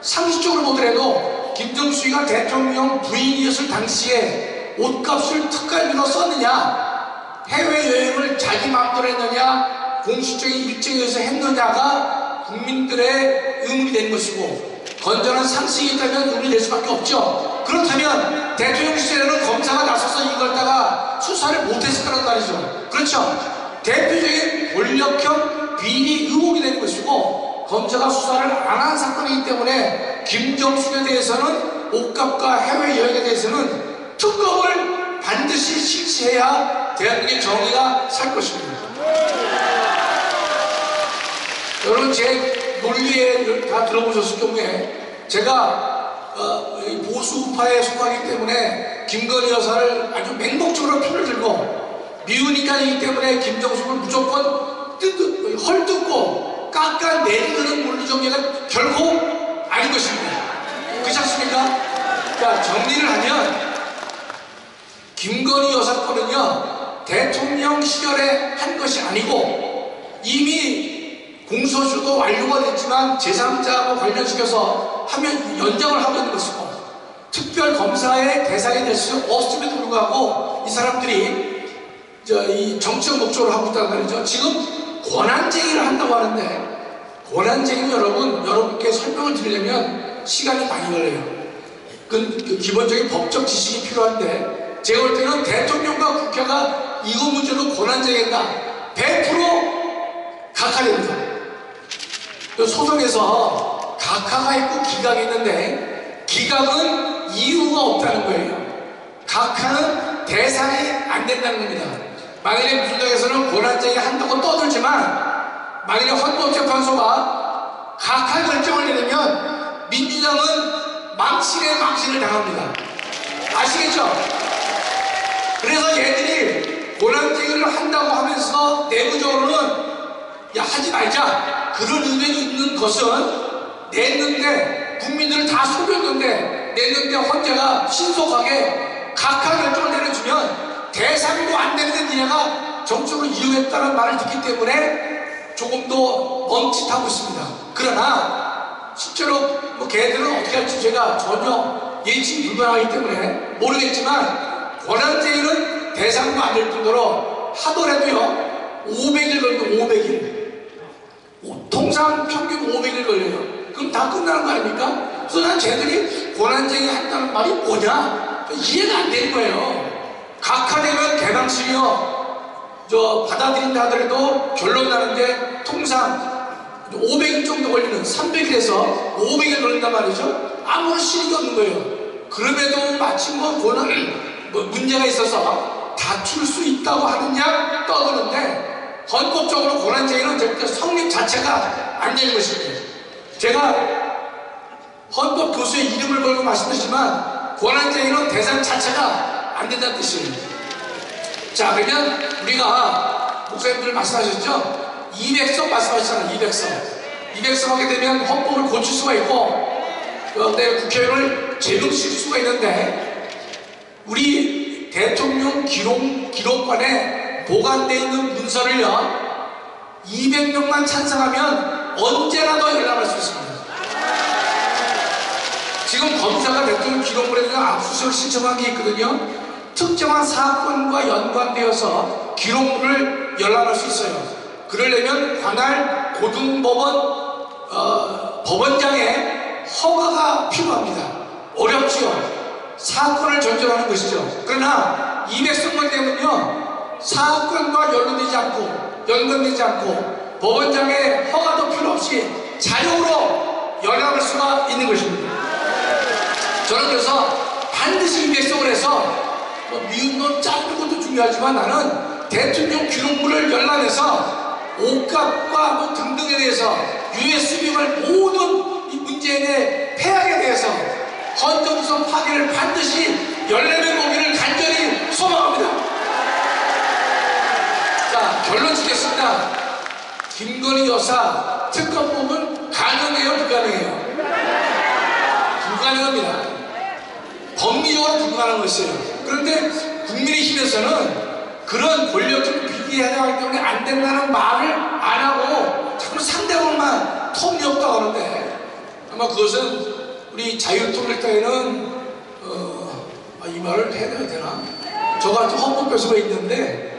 상식적으로 보더라도 김정수가 대통령 부인이었을 당시에 옷값을 특갈비로 썼느냐 해외여행을 자기 마음대로 했느냐 공식적인 일정에서 했느냐가 국민들의 의문이 된 것이고 건전한 상식이 있다면 의문이 될 수밖에 없죠. 그렇다면 대통령 시절에는 검사가 나서서 이걸 다가 수사를 못했을 거란 말이죠. 그렇죠? 대표적인 권력형 비리 의혹이 되는 것이고 검사가 수사를 안 한 사건이기 때문에 김정숙에 대해서는 옷값과 해외여행에 대해서는 특검을 반드시 실시해야 대한민국의 정의가 살 것입니다. 여러분 제 논리에 다 들어보셨을 경우에 제가 어, 이 보수파에 속하기 때문에 김건희 여사를 아주 맹목적으로 편을 들고 미운 인간이기 때문에 김정숙을 무조건 뜯, 헐뜯고 깎아내리는 논리 정리가 결코 아닌 것입니다. 그렇지 않습니까? 자 정리를 하면 김건희 여사 건은요 대통령 시절에 한 것이 아니고 이미 공소시효도 완료가 됐지만 제3자하고 관련시켜서 하면 연장을 하고 있는 것이고 특별 검사의 대상이 될 수 없음에도 불구하고 이 사람들이 저 이 정치적 목적으로 하고 있다는 말이죠. 지금 권한쟁의를 한다고 하는데 권한쟁의는 여러분 여러분께 설명을 드리려면 시간이 많이 걸려요. 그, 그 기본적인 법적 지식이 필요한데 제가 볼 때는 대통령과 국회가 이거 문제로 권한쟁의가 100% 각하됩니다. 그 소송에서 각하가 있고 기각이 있는데 기각은 이유가 없다는 거예요. 각하는 대상이 안 된다는 겁니다. 만약에 민주당에서는 권한쟁의 한다고 떠들지만 만약에 헌법재판소가 각하 결정을 내리면 민주당은 망신에 망신을 당합니다. 아시겠죠? 그래서 얘들이 권한쟁의를 한다고 하면서 내부적으로는 야 하지 말자 그런 의견이 있는 것은 냈는데 국민들을 다 속였는데 냈는데 헌재가 신속하게 각하 결정을 내려주면 대상도 안 되는데 니네가 정적으로 이용했다는 말을 듣기 때문에 조금 더 멈칫하고 있습니다. 그러나 실제로 뭐 걔들은 어떻게 할지 제가 전혀 예측 불가하기 때문에 모르겠지만 권한쟁의는 대상도 안될 정도로 하더라도요 500일 걸리고 500일 통상 평균 500일 걸려요. 그럼 다 끝나는 거 아닙니까? 그래서 난 쟤들이 권한쟁의 한다는 말이 뭐냐? 이해가 안 되는 거예요. 각하되면 개방식이요. 저 받아들인다 하더라도 결론 나는데 통상 500일 정도 걸리는 300일에서 500일 걸린단 말이죠. 아무런 실익이 없는 거예요. 그럼에도 마침 뭐 고난 <clears throat> 뭐 문제가 있어서 다툴 수 있다고 하느냐 떠드는데 헌법적으로 고난쟁의는 절대 성립 자체가 안 되는 것입니다. 제가 헌법 교수의 이름을 걸고 말씀드리지만 고난쟁의는 대상 자체가 안 된다는 뜻이에요. 자 그러면 우리가 목사님들 말씀하셨죠? 200석 말씀하셨잖아요 200석 200석 하게 되면 헌법을 고칠 수가 있고 그런데 국회의원을 제명시킬 수가 있는데 우리 대통령 기록, 기록관에 보관되어 있는 문서를요 200명만 찬성하면 언제나 더 열람할 수 있습니다 지금 검사가 대통령 기록물에 대한 압수수색 신청한 게 있거든요. 특정한 사건과 연관되어서 기록물을 열람할 수 있어요. 그러려면 관할 고등법원 어, 법원장의 허가가 필요합니다. 어렵지요. 사건을 전전하는 것이죠. 그러나 200성만 되면요 사건과 연루되지 않고 연관되지 않고 법원장의 허가도 필요 없이 자유로 열람할 수가 있는 것입니다. 저는 그래서 반드시 200석을 해서 뭐 미운 놈 짧은 것도 중요하지만 나는 대통령 기록물을 열람해서 옷값과 뭐 등등에 대해서 USB를 모든 이 문재인의 폐악에 대해서 헌정성 파괴를 반드시 열람의 고기를 간절히 소망합니다. 자 결론 짓겠습니다. 김건희 여사 특검법은 가능해요 불가능해요? 불가능합니다. 법리적으로 불가능한 것이에요. 그런데 국민의힘에서는 그런 권력적 비리해야 하기 때문에 안 된다는 말을 안 하고 자꾸 상대방만 톱니 없다고 하는데 아마 그것은 우리 자유통일당에는 어, 아, 이 말을 해야 되나? 저 같은 헌법교수가 있는데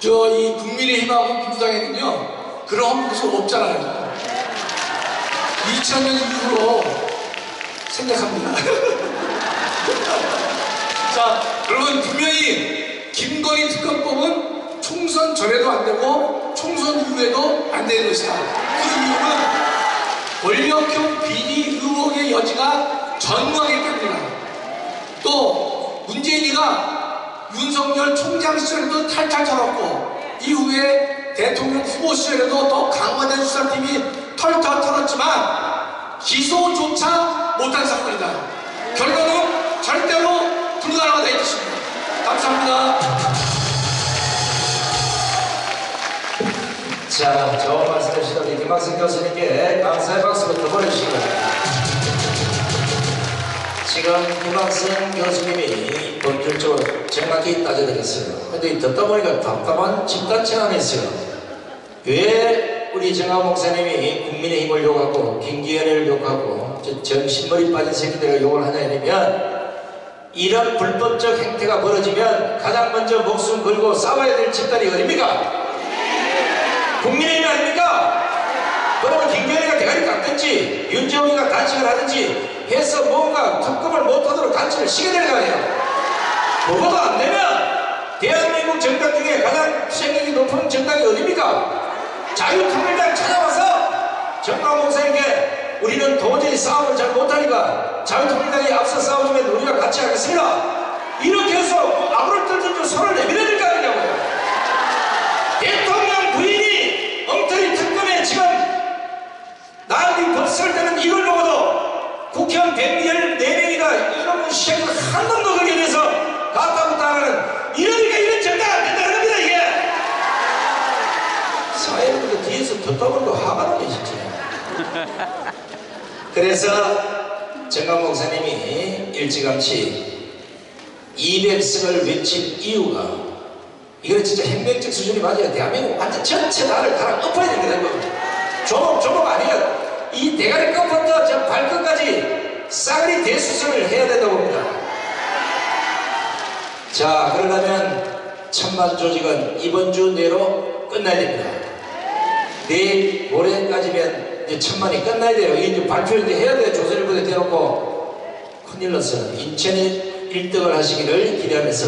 저 이 국민의힘하고 민주당에는요 그런 헌법교수가 없잖아요. 2000년 이후로 생각합니다. <laughs> 자, 여러분 분명히 김건희 특검법은 총선 전에도 안 되고 총선 이후에도 안 되는 것이다. 그 이유는 권력형 비리 의혹의 여지가 전무하기 때문이다. 또 문재인이가 윤석열 총장 시절에도 탈탈 털었고 이후에 대통령 후보 시절에도 더 강화된 수사팀이 털털 털었지만 기소조차 못한 사건이다. 결론은 절대로 불가능하다 이 뜻입니다. 감사합니다. 자, 좋은 말씀 우리 김학생 교수님께 감사의 박수부터 보내주시기 바랍니다. 지금 김학생 교수님이 법률적으로 정확히 따져드렸어요. 근데 듣다 보니까 답답한 하나 있어요. 왜 우리 정하 목사님이 국민의힘을 욕하고 김기현을 욕하고 저 정신머리 빠진 새끼들을 욕을 하냐 하면 이런 불법적 행태가 벌어지면 가장 먼저 목숨 걸고 싸워야 될 집단이 어딥니까? 국민의힘 아닙니까? 그러면 김경희가 대가리 깎든지 윤재홍이가 단식을 하든지 해서 뭔가 특검을 못하도록 단식을 시켜야 될거 아니에요. 그것도 안 되면 대한민국 정당 중에 가장 생각이 높은 정당이 어딥니까? 자유통일당 찾아와서 정강 목사님께 우리는 도저히 싸움을 잘 못하니까 자유통일당이 앞서 싸워주면 우리가 같이 하겠습니다. 이렇게 해서 뭐 아무를 떨든지 손을 내밀어야 될 거 아니냐고요 대통령 부인이 엉터리 특검에 지금 나한테 법쓸 때는 이걸 보고도 국회의원 114명이가 이놈의 새끼가 한 놈도 거기에 대해서 가까부터 하는 이러니까 이런 정당 안 된다는 겁니다 이게. 사회부터 뒤에서 화가 나네 진짜 그래서 정강 목사님이 일찌감치 200석을 외친 이유가 이거는 진짜 행정적 수준이 맞아야 대한민국 완전 전체 나라를 갈아 엎어야 됩니다 이거. 조목 조목 아니에요 이 대가리 끝부터 저 발끝까지 싸그리 대수술을 해야 된다고 봅니다. 자 그러려면 천만 조직은 이번 주 내로 끝나야 됩니다. 내일 모레까지면 이제 천만이 끝나야 돼요. 이제 발표 이제 해야 돼요. 조선일보에 대놓고. 큰일 났어요. 인천에 1등을 하시기를 기대하면서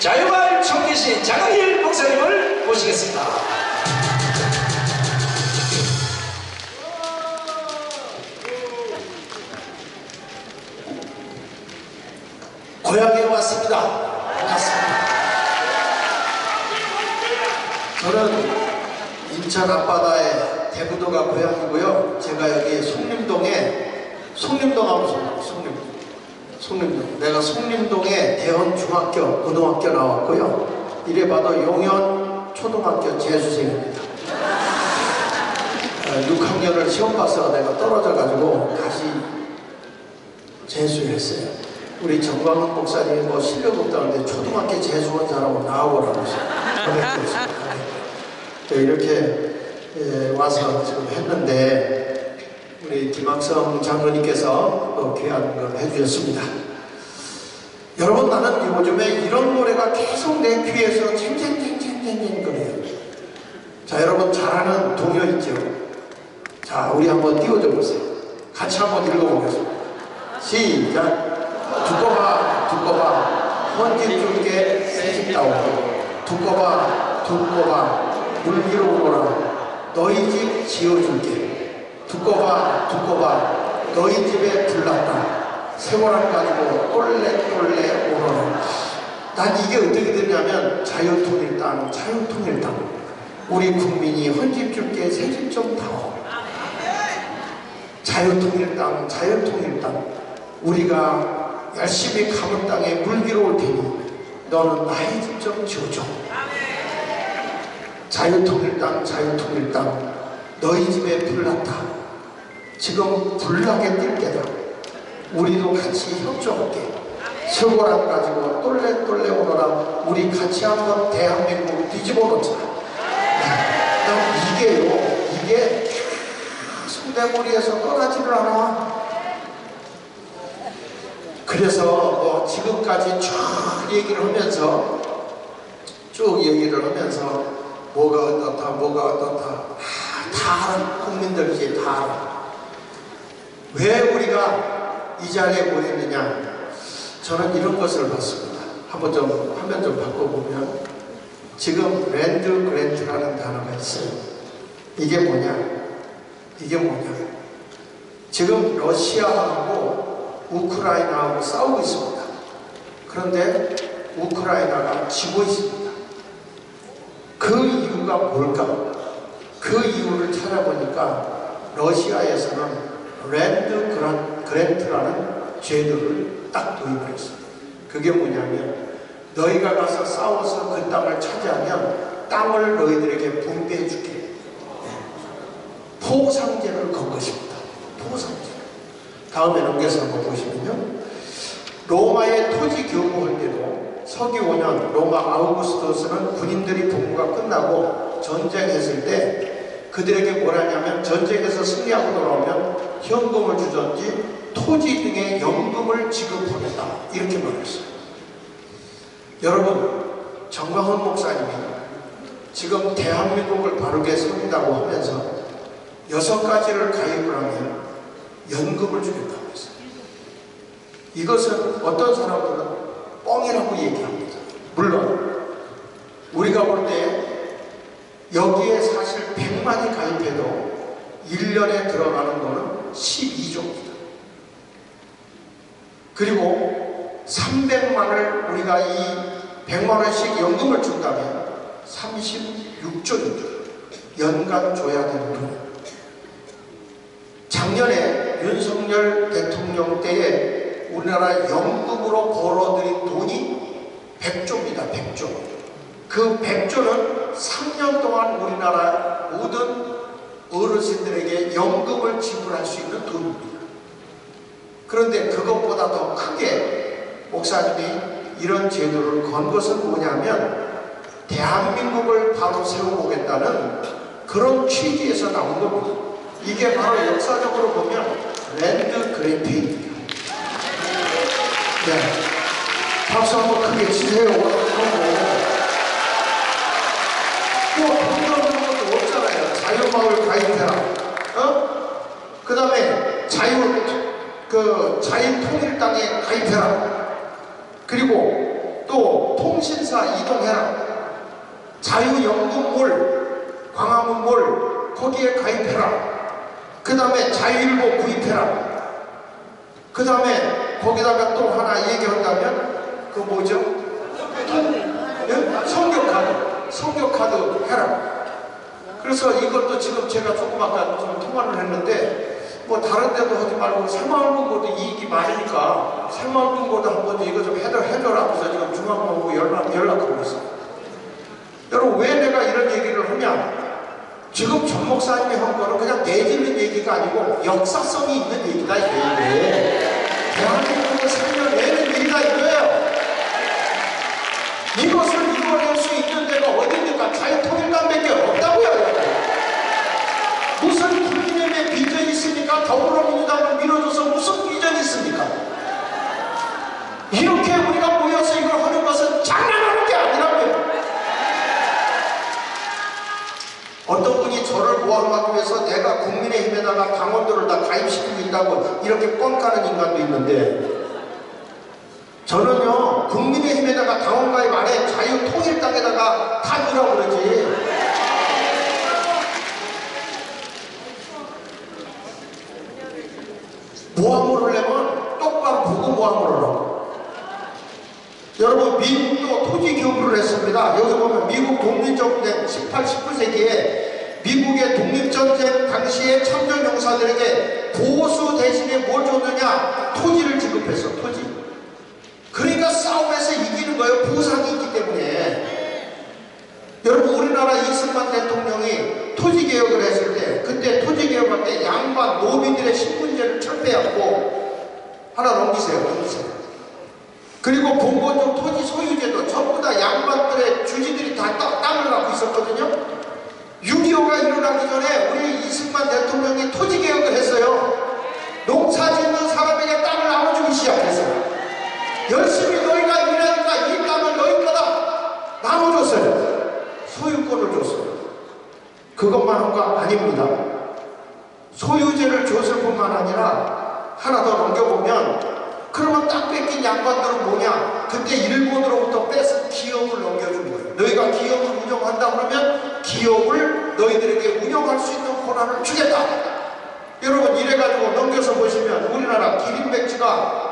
자유마을 총계신 장학일 목사 목사님을 모시겠습니다. 고향에 왔습니다. 반갑습니다. 저는 인천 앞바다의 대부도가 고향이고요. 제가 여기 송림동에 송림동 하고 삽니다. 송림동. 송림동. 내가 송림동에 대원 중학교, 고등학교 나왔고요. 이래 봐도 용현 초등학교 재수생입니다. 어, 6학년을 시험 봐서 내가 떨어져가지고 다시 재수했어요. 우리 정광훈 목사님이 뭐 실력 없다는데 초등학교 재수원 잘하고 나오라고 보내주셨습니다. 네, 이렇게 예, 와서 지금 했는데 우리 김학성 장로님께서 또 귀한 걸 해주셨습니다. 여러분 나는 요즘에 이런 노래가 계속 내 귀에서 쟁쟁쟁쟁쟁쟁 거려요. 자 여러분 잘 아는 동요 있죠? 자 우리 한번 띄워줘 보세요. 같이 한번 읽어보겠습니다. 시작. 두고 봐, 두고 봐. 헌집 줄게 새집 따오고. 두고 봐, 두고 봐. 물 위로 오너라. 너희 집 지어줄게. 두고 봐, 두고 봐. 너희 집에 불났다. 세고랑 가지고 똘레 똘레 오너라. 난 이게 어떻게 되냐면 자유통일당, 자유통일당. 우리 국민이 헌집 줄게 새집 좀 타오. 자유통일당, 자유통일당. 우리가 열심히 가문 땅에 물 위로 올 테니 너는 나의 집좀 지어줘. 자유통일당, 자유통일당. 너희 집에 불났다. 지금 불나게 뛸 때다. 우리도 같이 협조할게. 서고랑 가지고 똘레 똘레 오너라. 우리 같이 한번 대한민국 뒤집어 놓자. 난 이게요. 이게 손대머리에서 떠나지를 않아. 그래서 뭐 지금까지 쭉 얘기를 하면서 쭉 얘기를 하면서 뭐가 어떻다 뭐가 어떻다. 아, 다 알아. 국민들이 다 알아. 왜 우리가 이 자리에 모였느냐. 저는 이런 것을 봤습니다. 한번 좀 화면 좀 바꿔보면. 지금 랜드 그랜트라는 단어가 있어요. 이게 뭐냐? 이게 뭐냐? 지금 러시아하고 우크라이나하고 싸우고 있습니다. 그런데 우크라이나가 지고 있습니다. 그 이유가 뭘까? 그 이유를 찾아보니까 러시아에서는 랜드 그랜트라는 제도를 딱 도입을 했습니다. 그게 뭐냐면 너희가 가서 싸워서 그 땅을 차지하면 땅을 너희들에게 분배해 줄게. 포상제를 건 것입니다. 포상제. 다음에 넘겨서 한번 보시면요. 로마의 토지 교부할 때도 서기 5년 로마 아우구스토스는 군인들이 복무가 끝나고 전쟁했을 때 그들에게 뭐라냐면 전쟁에서 승리하고 돌아오면 현금을 주든지 토지 등의 연금을 지급하겠다 이렇게 말했어요. 여러분 정광훈 목사님이 지금 대한민국을 바르게 세운다고 하면서 여섯 가지를 가입을 하면 연금을 주겠다고 했어요. 이것은 어떤 사람들은 뻥이라고 얘기합니다. 물론 우리가 볼 때 여기에 사실 100만이 가입해도 1년에 들어가는 돈은 12조입니다. 그리고 300만을 우리가 이 100만원씩 연금을 준다면 36조입니다. 연간 줘야 되는 돈. 윤석열 대통령 때에 우리나라 연금으로 벌어들인 돈이 100조입니다. 100조. 그 100조는 3년 동안 우리나라 모든 어르신들에게 연금을 지불할 수 있는 돈입니다. 그런데 그것보다 더 크게 목사님이 이런 제도를 건 것은 뭐냐면 대한민국을 바로 세워보겠다는 그런 취지에서 나온 겁니다. 이게 바로 역사적으로 보면 랜드 그래피입니다. 네. 박수 한번 크게 치세요. 뭐 돈이 없는 것도 없잖아요. 자유마을 가입해라. 어? 그 다음에 자유, 그 자유통일당에 가입해라. 그리고 또 통신사 이동해라. 자유연금몰, 광화문몰 거기에 가입해라. 그 다음에 자유일보 구입해라. 그 다음에 거기다가 또 하나 얘기한다면 그 뭐죠? 예? 성교카드, 성교카드 해라. 그래서 이것도 지금 제가 조금 아까 좀 통화를 했는데 뭐 다른 데도 하지 말고 새마을금고도 이익이 많으니까 새마을금고도 한번 이거 좀 해줘, 해줘라 그래서 지금 중앙본부 연락, 연락하고 있어 여러분 왜 내가 이런 얘기를 하냐 지금 전 목사님이 한 거는 그냥 내지는 얘기가 아니고 역사성이 있는 얘기다 이게 대한민국을 살려내는 일이다 이거예요. 이것을 이루어낼 수 있는 데가 어디입니까? 자유통일당밖에 없다고요. 무슨 국민의힘의 비전이 있습니까? 더불어민주당을 밀어줘서 무슨 비전이 있습니까? 이렇게 우리가 모여서 이걸 하는 것은 장난하는 게 아니라고요 어떤 분이 저를 모함하기 위해서 내가 국민의힘에다가 당원들을 다 가입시키고 있다고 이렇게 뻥까는 인간도 있는데 저는요 국민의힘에다가 당원 가입 안에 자유통일당에다가 다 넣으라고 그러지. 모함을 하려면 똑바로 보고 모함을 하라고 여러분 미국도 토지 교부를 했습니다. 여기 보면 미국 독립전쟁 18, 19세기에 미국의 독립전쟁 당시에 참전 용사들에게 보수 대신에 뭘 줬느냐? 토지를 지급했어. 토지. 그러니까 싸움에서 이기는 거예요. 보상이 있기 때문에. 여러분 우리나라 이승만 대통령이 토지 개혁을 했을 때 그때 토지 개혁할 때 양반 노비들의 신분제를 철폐하고 하나 넘기세요. 넘기세요. 그리고 본건적 토지 소유제도 전부 다 양반들의 주지들이 다 땅- 땅을 갖고 있었거든요. 6.25가 일어나기 전에 우리 이승만 대통령이 토지 개혁을 했어요. 농사 짓는 사람에게 땅을 나눠주기 시작했어요. 열심히 너희가 일하니까 이 땅을 너희 거다 나눠줬어요. 소유권을 줬어요. 그것만 한 거 아닙니다. 소유제를 줬을 뿐만 아니라 하나 더 넘겨보면 그러면 땅 뺏긴 양반들은 뭐냐? 그때 일본으로부터 뺏은 기업을 넘겨준 거예요. 너희가 기업을 운영한다 그러면 기업을 너희들에게 운영할 수 있는 권한을 주겠다. 여러분 이래가지고 넘겨서 보시면 우리나라 기린 맥주가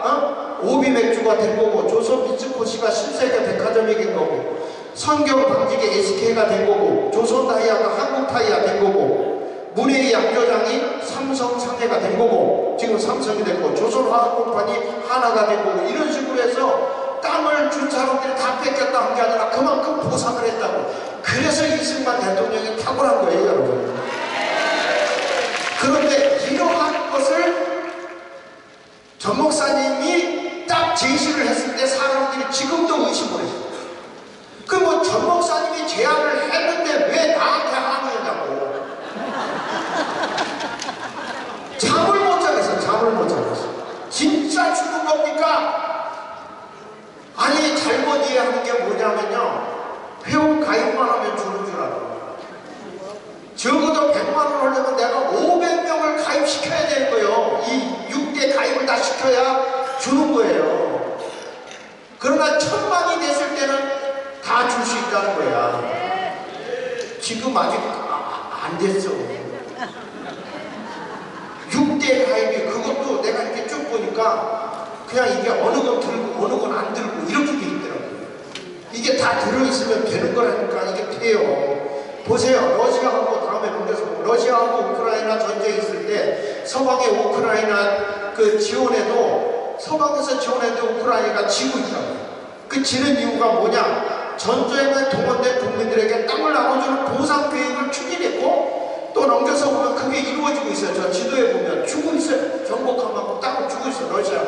어? 오비 맥주가 된 거고 조선 비츠코시가 신세계 백화점이 된 거고 성경 방직의 SK가 된 거고 조선 다이아가 한국 타이아 된 거고 문혜의 양조장이 삼성 상해가 된 거고 지금 삼성이 됐고 조선화학공판이 하나가 된 거고 이런 식으로 해서 땅을 준 사람들이 다 뺏겼다 한 게 아니라 그만큼 보상을 했다고. 그래서 이승만 대통령이 탁월한 거예요 여러분. 그런데 이러한 것을 전 목사님이 딱 제시를 했을 때 사람들이 지금도 의심을 해요. 그뭐 전 목사님이 제안을 했는데 왜 나한테 항의하냐고 잠을 못 자겠어 잠을 못 자겠어 진짜 죽은 겁니까? 아니 잘못 이해하는 게 뭐냐면요. 회원 가입만 하면 주는 줄 알아. 적어도 100만 원 하려면 내가 500명을 가입시켜야 되는 거예요. 이 6대 가입을 다 시켜야 주는 거예요. 그러나 천만이 됐을 때는 다 줄 수 있다는 거야. 지금 아직 아- 안 됐어. 6대 가입이 그것도 내가 이렇게 쭉 보니까 그냥 이게 어느 건 들고 어느 건 안 들고 이렇게 돼 있더라고요. 이게 다 들어있으면 되는 거라니까 이게 돼요. 보세요. 러시아하고 다음에 넘겨서 보면 러시아하고 우크라이나 전쟁이 있을 때 서방의 우크라이나 그 지원에도 서방에서 지원해도 우크라이나가 지고 있다고요. 그 지는 이유가 뭐냐? 전쟁에 동원된 국민들에게 땅을 나눠주는 보상 계획을 추진했고 또 넘겨서 보면 그게 이루어지고 있어요. 저 지도에 보면 주고 있어요. 정복하고 땅을 주고 있어요. 러시아.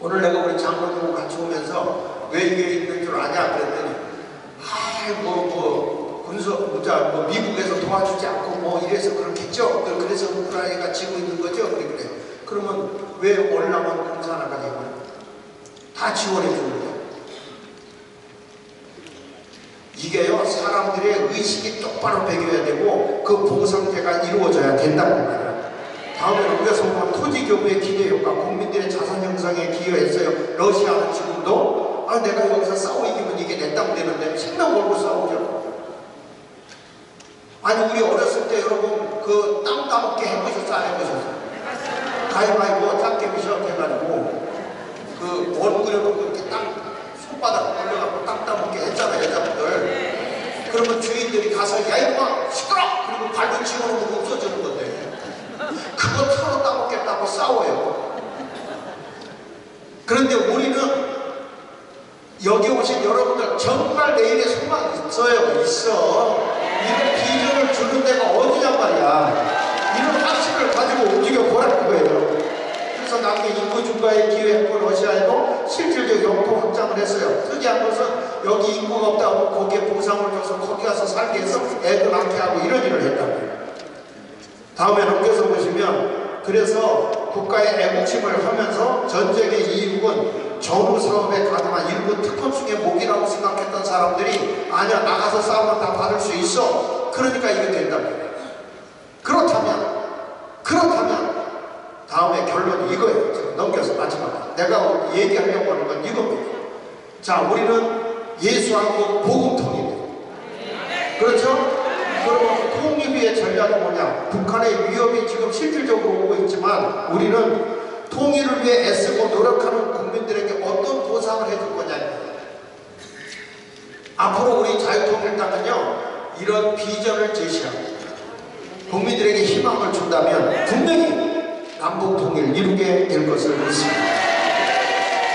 오늘 내가 우리 장로님하고 같이 오면서 왜 이게 있는 줄 아냐 그랬더니 아뭐 뭐 군소 뭐자 뭐 미국에서 도와주지 않고 뭐 이래서 그렇겠죠. 그- 그래서 우크라이나가 지고 있는 거죠. 그래 그래. 그러면 왜 올라만 공산화가 되고 다 지원해 주는 거예요. 이게요 사람들의 의식이 똑바로 배겨야 되고 그 보상제가 이루어져야 된다고 말이에요. 다음에 넘겨서 보면 토지 교부의 기대 효과, 국민들의 자산 형성에 기여했어요. 러시아는 지금도 아 내가 여기서 싸워 이기면 이게 내 땅 되는데 생명 걸고 싸우죠. 아니 우리 어렸을 때 여러분 그 땅 따먹게 해보셨어 안 해보셨어? 가위바위보 짝깨비 시작해가지고 그원 그려놓고 이렇게 땅 손바닥 올려갖고 땅 따먹게 했잖아요 여자분들. 그러면 주인들이 가서 야 이놈아 시끄러! 그리고 발도 집어넣으면 없어지는 건데. 그거 털어 따먹겠다고 싸워요. 그런데 우리는 여기 오신 여러분들 정말 내일의 소망이 있어요. 있어. 이런 비전을 주는 데가 어디냔 말이야? 이런 확신을 가지고 움직여 보라는 거예요 그래서 나중에 인구 증가의 기회했고 러시아에도 실질적 영토 확장을 했어요. 특이한 것은 여기 인구가 없다고 거기에 보상을 줘서 거기 가서 살게 해서 애들 낳게 하고 이런 일을 했다고 해요. 다음에 넘겨서 보시면 그래서 국가의 애국심을 하면서 전쟁의 이익은 정부 사업에 가담한 일부 특권층의 목이라고 생각했던 사람들이 아니야 나가서 싸우면 다 받을 수 있어. 그러니까 이게 된다고. 그렇다면 그렇다면 다음에 결론이 이거예요 지금 넘겨서 마지막 내가 얘기하려고 하는 건 이겁니다 자 우리는 예수하고 복음통입니다 그렇죠? 그러면 통일비의 전략은 뭐냐? 북한의 위협이 지금 실질적으로 오고 있지만 우리는 통일을 위해 애쓰고 노력하는 국민들에게 어떤 보상을 해줄 거냐? 앞으로 우리 자유통일당은요 이런 비전을 제시하고 국민들에게 희망을 준다면 분명히 남북 통일 이루게 될 것을 믿습니다.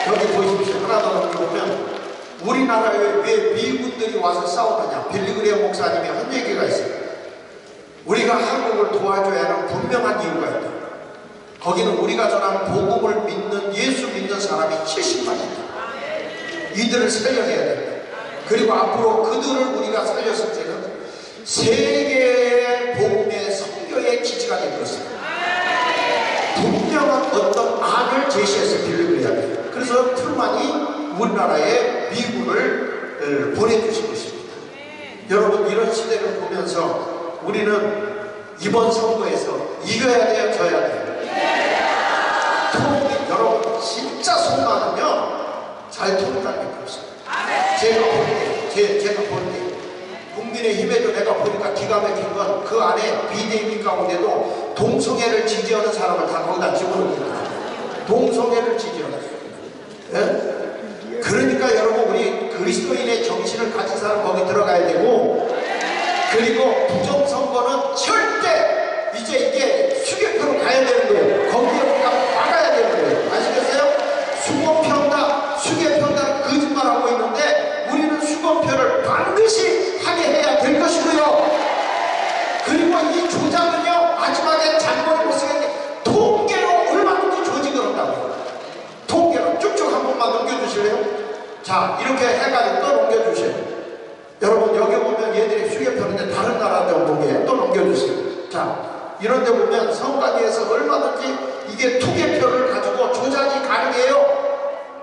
여기 보십시오. 하나 더 넘겨보면 우리나라에 왜 미군들이 와서 싸우느냐? 빌리 그레이엄 목사님이 한 얘기가 있어요. 우리가 한국을 도와줘야 하는 분명한 이유가 있다. 거기는 우리가 전한 복음을 믿는 예수 믿는 사람이 70만 있다. 이들을 살려내야 된다. 그리고 앞으로 그들을 우리가 살렸을 때는 세계의 복음의 선교의 기지가 될 것입니다 분명한 어떤 안을 제시해서 빌리 그레이엄 그래서 트루만이 우리나라에 미군을 어, 보내주신 것입니다. 여러분 이런 시대를 보면서 우리는 이번 선거에서 이겨야 돼요, 져야 돼요. 통일 여러분 진짜 속마음은요 잘 통일하는 게 없습니다. 제가 볼 때, 제, 제가 볼 때. 국민의힘에도 내가 보니까 기가 막힌 건 그 안에 비대위 가운데도 동성애를 지지하는 사람을 다 거기다 집어넣습니다. 동성애를 지지하는 예? 그러니까 여러분 우리 그리스도인의 정신을 가진 사람 거기 들어가야 되고 그리고 부정선거는 절대 이제 이게 수개표로 가야 되는 거예요 될 것이고요. 그리고 이 조작은요 마지막에 잔머리 못쓰겠는데 통계로 얼마든지 조직을 한다고요. 통계로 쭉쭉 한 번만 넘겨주실래요? 자 이렇게 해가지고 또 넘겨주세요. 여러분 여기 보면 얘들이 휴게표인데 다른 나라들 보기에 또 넘겨주세요. 자 이런 데 보면 선관위에서 얼마든지 이게 투개표를 가지고 조작이 가능해요.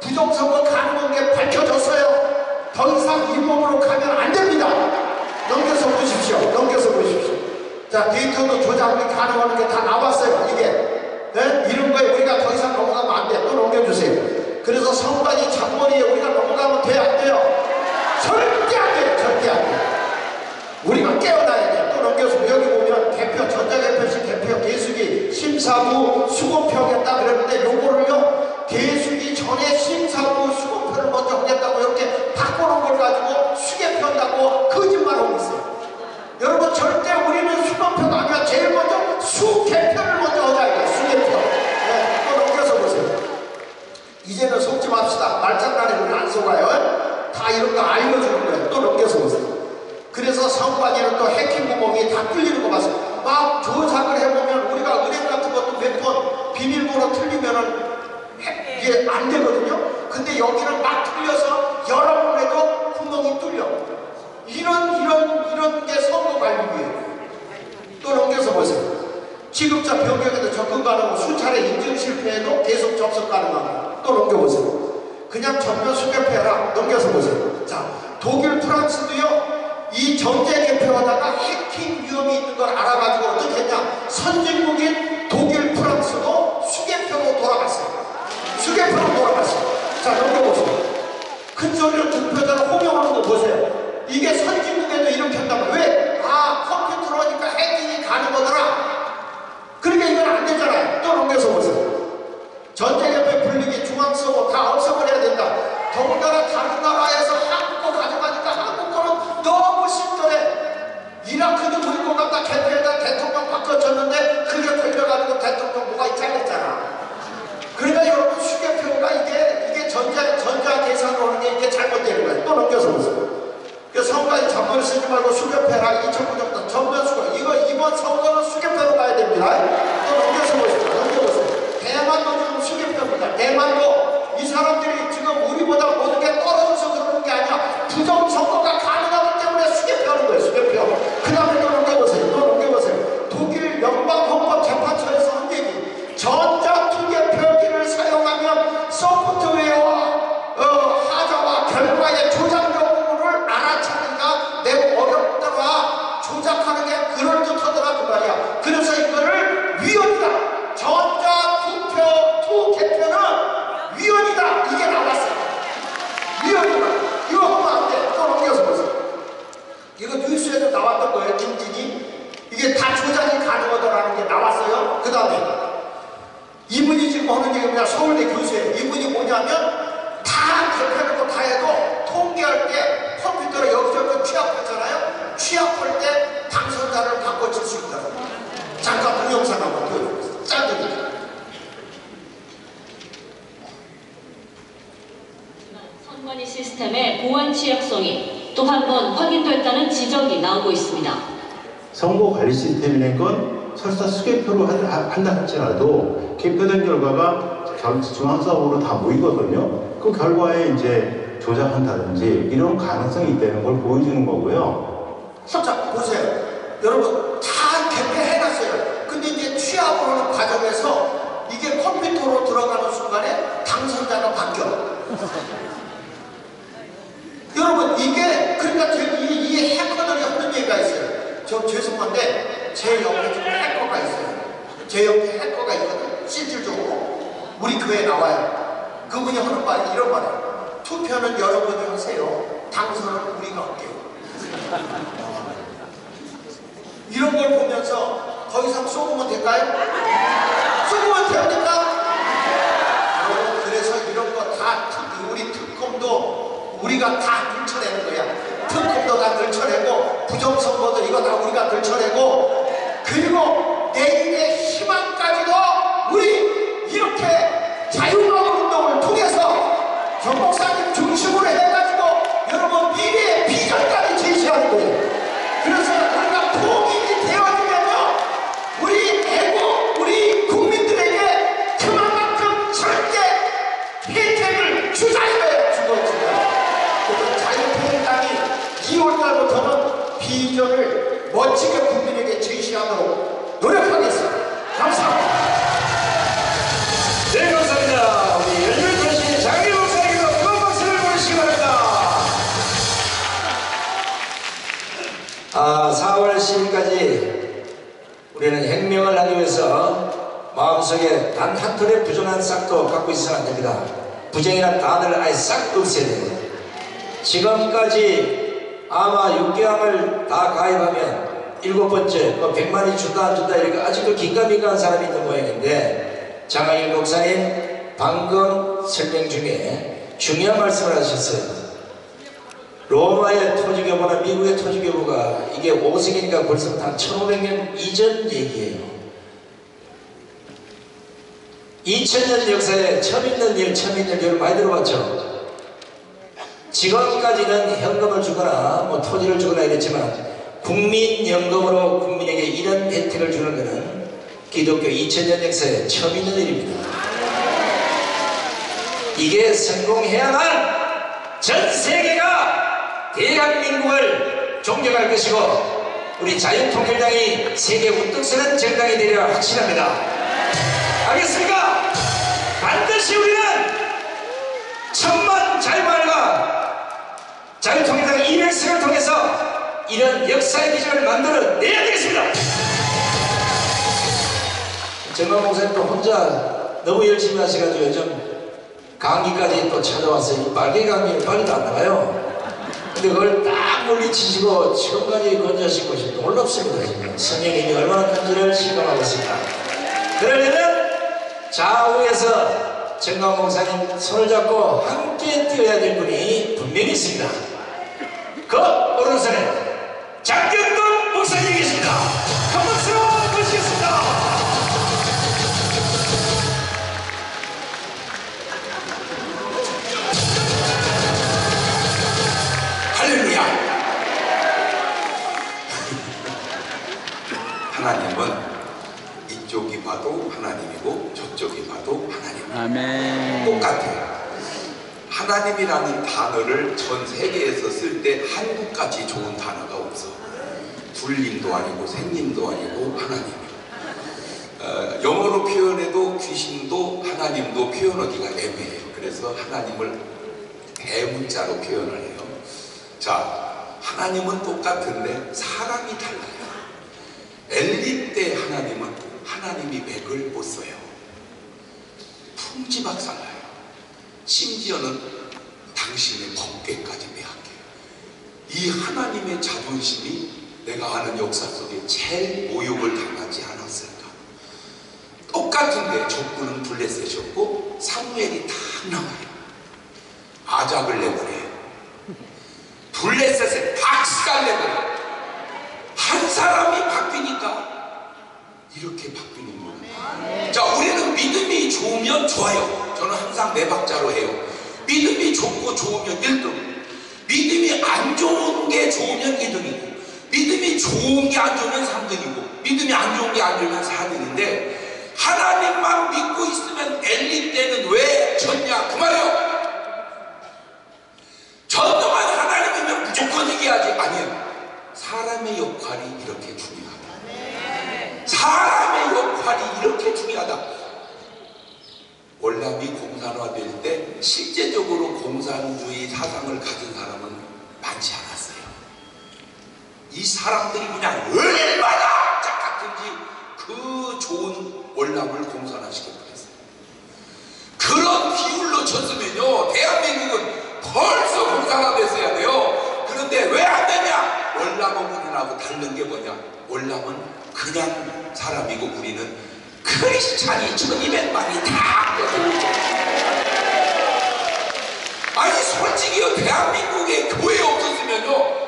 부정선거 가능한 게 밝혀졌어요. 더 이상 이 몸으로 가면 안 됩니다 넘겨서 보십시오 넘겨서 보십시오 자 데이터도 조작이 가능한 게 다 나왔어요 이게 네? 이런 거에 우리가 더 이상 넘어가면 안 돼. 또 넘겨주세요. 그래서 선관위 잔머리에 우리가 넘어가면 돼, 안 돼요? 절대 안 돼요. 절대 안 돼요. 우리가 깨어나야 돼. 또 넘겨서 여기 보면 개표, 전자개표식 개표, 개수기, 심사부, 수고표하겠다 그랬는데 요거를요, 개수기 전에 심사부, 수고표를 먼저 하겠다고 이렇게 바꾸는 걸 가지고 수개표 한다고 있어요. 여러분 절대 우리는 수도표가 아니라 제일 먼저 수개표를 먼저 이게 수개표 네, 또 넘겨서 보세요. 이제는 속지 맙시다. 말장난에 우리 안 속아요. 다 이런 거 알려주는 거예요. 또 넘겨서 보세요. 그래서 선관위는 또 해킹 구멍이 다 뚫리는 거 봤어요. 막 조작을 해보면 우리가 은행 같은 것도 몇 번 비밀번호 틀리면은 해- 이게 안 되거든요. 근데 여기는 막 틀려서 여러 번에도 구멍이 뚫려 이런 이런 이런 게 선거 관리위예요. 또 넘겨서 보세요. 취급자 변경에도 접근 가능하고 수차례 인증 실패해도 계속 접속 가능하고 또 넘겨보세요. 그냥 전면 수개표해라. 넘겨서 보세요. 자, 독일 프랑스도요. 이 전제 개표하다가 해킹 위험이 있는 걸 알아가지고 어떻게 했냐. 선진국인 독일 프랑스도 수개표로 돌아갔어요. 수개표로 돌아갔어요. 자, 넘겨보세요. 근데 이게 선진국에도 일으켰다고. 왜? 아, 컴퓨터로 하니까 해킹이 가능하더라. 그러니까 이건 안 되잖아요. 또 넘겨서 보세요. 전쟁협회 불리기, 중앙서고 다 없애버려야 된다. 더군다나 다른 나라에서 한국 거 가져가니까 한국 거는 너무 심절해. 이라크도 물고 갔다 개표에다 대통령 바꿔줬는데 그게 걸려가는 거 대통령 뭐가 잘렸잖아. 그러니까 여러분 휴게표가 이게 이게 전자 전자 계산으로 오는 게 이게 잘못되는 거예요. 또 넘겨서 보세요. 그 성과에 잔머리 쓰지 말고 수렵해라 2,900도 전면수가 이거 이번 선거는 수렵해로 가야 됩니다. 또 넘겨서 보십시오. 넘겨보세요. 대만도 지금 수렵해입니다. 대만도 이 사람들이 지금 우리보다 못 나왔던 거예요, 김진이. 이게 다 조작이 가능하다라는 게 나왔어요. 그 다음에 이분이 지금 하는 얘기 뭐냐 서울대 교수예요. 이분이 뭐냐면 다 개편하고 다 해도 통계할 때 컴퓨터로 여기저기 취합했잖아요. 취합할 때 당선자를 바꿔줄 수 있다. 잠깐 동영상 한번 보여드리겠습니다. 짠입니다. 선관위 시스템의 보안 취약성이 또 한 번 확인됐다는 지적이 나오고 있습니다. 선거 관리 시스템이라는 건 설사 수개표로 한- 한다 할지라도 개표된 결과가 결- 중앙사업으로 다 모이거든요. 그 결과에 이제 조작한다든지 이런 가능성이 있다는 걸 보여주는 거고요. 자, 보세요. 여러분, 다 개폐해놨어요. 근데 이제 취합을 하는 과정에서 이게 컴퓨터로 들어가는 순간에 당선자가 바뀌어. 여러분, 이게, 그러니까 제- 이, 이 해커들이 하는 얘기가 있어요. 저 죄송한데, 제 옆에 지금 해커가 있어요. 제 옆에 해커가 있거든. 실질적으로. 우리 교회에 나와요. 그분이 하는 말이 이런 말이에요. 투표는 여러분이 하세요. 당선은 우리가 할게요. 이런 걸 보면서 더 이상 쏘으면 될까요? 쏘으면 됩니까? 여러분 그래서 이런 거 다 우리 특검도 우리가 다 들춰내는 거야. 특검도 다 들춰내고 부정선거도 이거 다 우리가 들춰내고 그리고 내일의 희망까지도 우리 이렇게 자유 비전을 멋지게 국민에게 제시하도록 노력하겠습니다 감사합니다 네, 감사합니다. 우리 열렬도시 장희 목사님도 큰 박수를 보내시기 바랍니다. 아, 4월 10일까지 우리는 혁명을 하기 위해서 마음속에 단 한 톨의 부정한 싹도 갖고 있어서는 안 됩니다. 부정이란 단어를 아예 싹 없애야 돼요. 지금까지 아마 6개월을 다 가입하면 일곱 번째, 뭐 100만이 준다 안 준다 이렇게 아직도 긴가민가한 사람이 있는 모양인데 장하일 목사님 방금 설명 중에 중요한 말씀을 하셨어요. 로마의 토지교보나 미국의 토지교보가 이게 5세기니까 벌써 한 1500년 이전 얘기예요. 2000년 역사에 처음 있는 일, 처음 있는 일 많이 들어봤죠? 지금까지는 현금을 주거나 뭐 토지를 주거나 이랬지만 국민연금으로 국민에게 이런 혜택을 주는 것은 기독교 2000년 역사에 처음 있는 일입니다. 이게 성공해야만 전 세계가 대한민국을 존경할 것이고 우리 자유통일당이 세계 우뚝 서는 정당이 되리라 확신합니다. 알겠습니까? 반드시 우리는 천만 자유통일당 200석을 통해서 이런 역사의 기적을 만들어 내야 되겠습니다. 정만 목사님도 혼자 너무 열심히 하셔가지고 요즘 감기까지 또 찾아왔어요. 이 빨개 감기는 빨리도 안 나가요. 근데 그걸 딱 물리치시고 지금까지 건져하신 것이 놀랍습니다. 지금 성령님이 얼마나 큰지를 실감하고 있습니다. 그러려면 좌우에서 정강 목사님 손을 잡고 함께 뛰어야 될 분이 분명히 있습니다. 그 오른손에 장경돈 목사님이 계십니다. 큰 박수로 모시겠습니다. 할렐루야 <laughs> 하나님은 이쪽이 봐도 하나님이고 저쪽이 봐도 하나님 아멘. 똑같아요 하나님이라는 단어를 전 세계에서 쓸 때 한국같이 좋은 단어가 없어. 불림도 아니고 생림도 아니고 하나님 어, 영어로 표현해도 귀신도 하나님도 표현하기가 애매해요 그래서 하나님을 대문자로 표현을 해요. 자 하나님은 똑같은데 사람이 달라요. 엘리 때 하나님은 하나님이 맥을 못 써요. 풍지박살나요. 심지어는 당신의 법궤까지 빼앗겨요 이 하나님의 자존심이 내가 아는 역사 속에 제일 모욕을 당하지 않았을까? 똑같은데 족구는 블레셋이었고 사무엘이 딱 나와요. 아작을 내보내. 블레셋에 박살 내보내. 한 사람이 바뀌니까 이렇게 바뀌는 거예요. 자, 우리는 믿음이 좋으면 좋아요. 저는 항상 네 박자로 해요. 믿음이 좋고 좋으면 1등. 믿음이 안 좋은 게 좋으면 2등이고, 믿음이 좋은 게 안 좋으면 3등이고, 믿음이 안 좋은 게 안 좋으면 4등인데, 하나님만 믿고 있으면 엘리 때는 왜 졌냐? 그 말이요. 전동한 하나님이면 무조건 이겨야지. 아니에요. 사람의 역할이 이렇게 중요하다. 사람의 역할이 이렇게 중요하다. 월남이 공산화될 때 실제적으로 공산주의 사상을 가진 사람은 많지 않았어요. 이 사람들이 그냥 얼마나 착각든지 그 좋은 월남을 공산화시켜버렸어요. 그런 비율로 쳤으면요, 대한민국은 벌써 공산화 됐어야 돼요. 그런데 왜 안 되냐? 월남은 우리하고 다른 게 뭐냐? 월남은 그냥 사람이고 우리는 크리스찬이 1200만이 다 껴들죠. 아니 솔직히요 대한민국에 교회 없었으면요.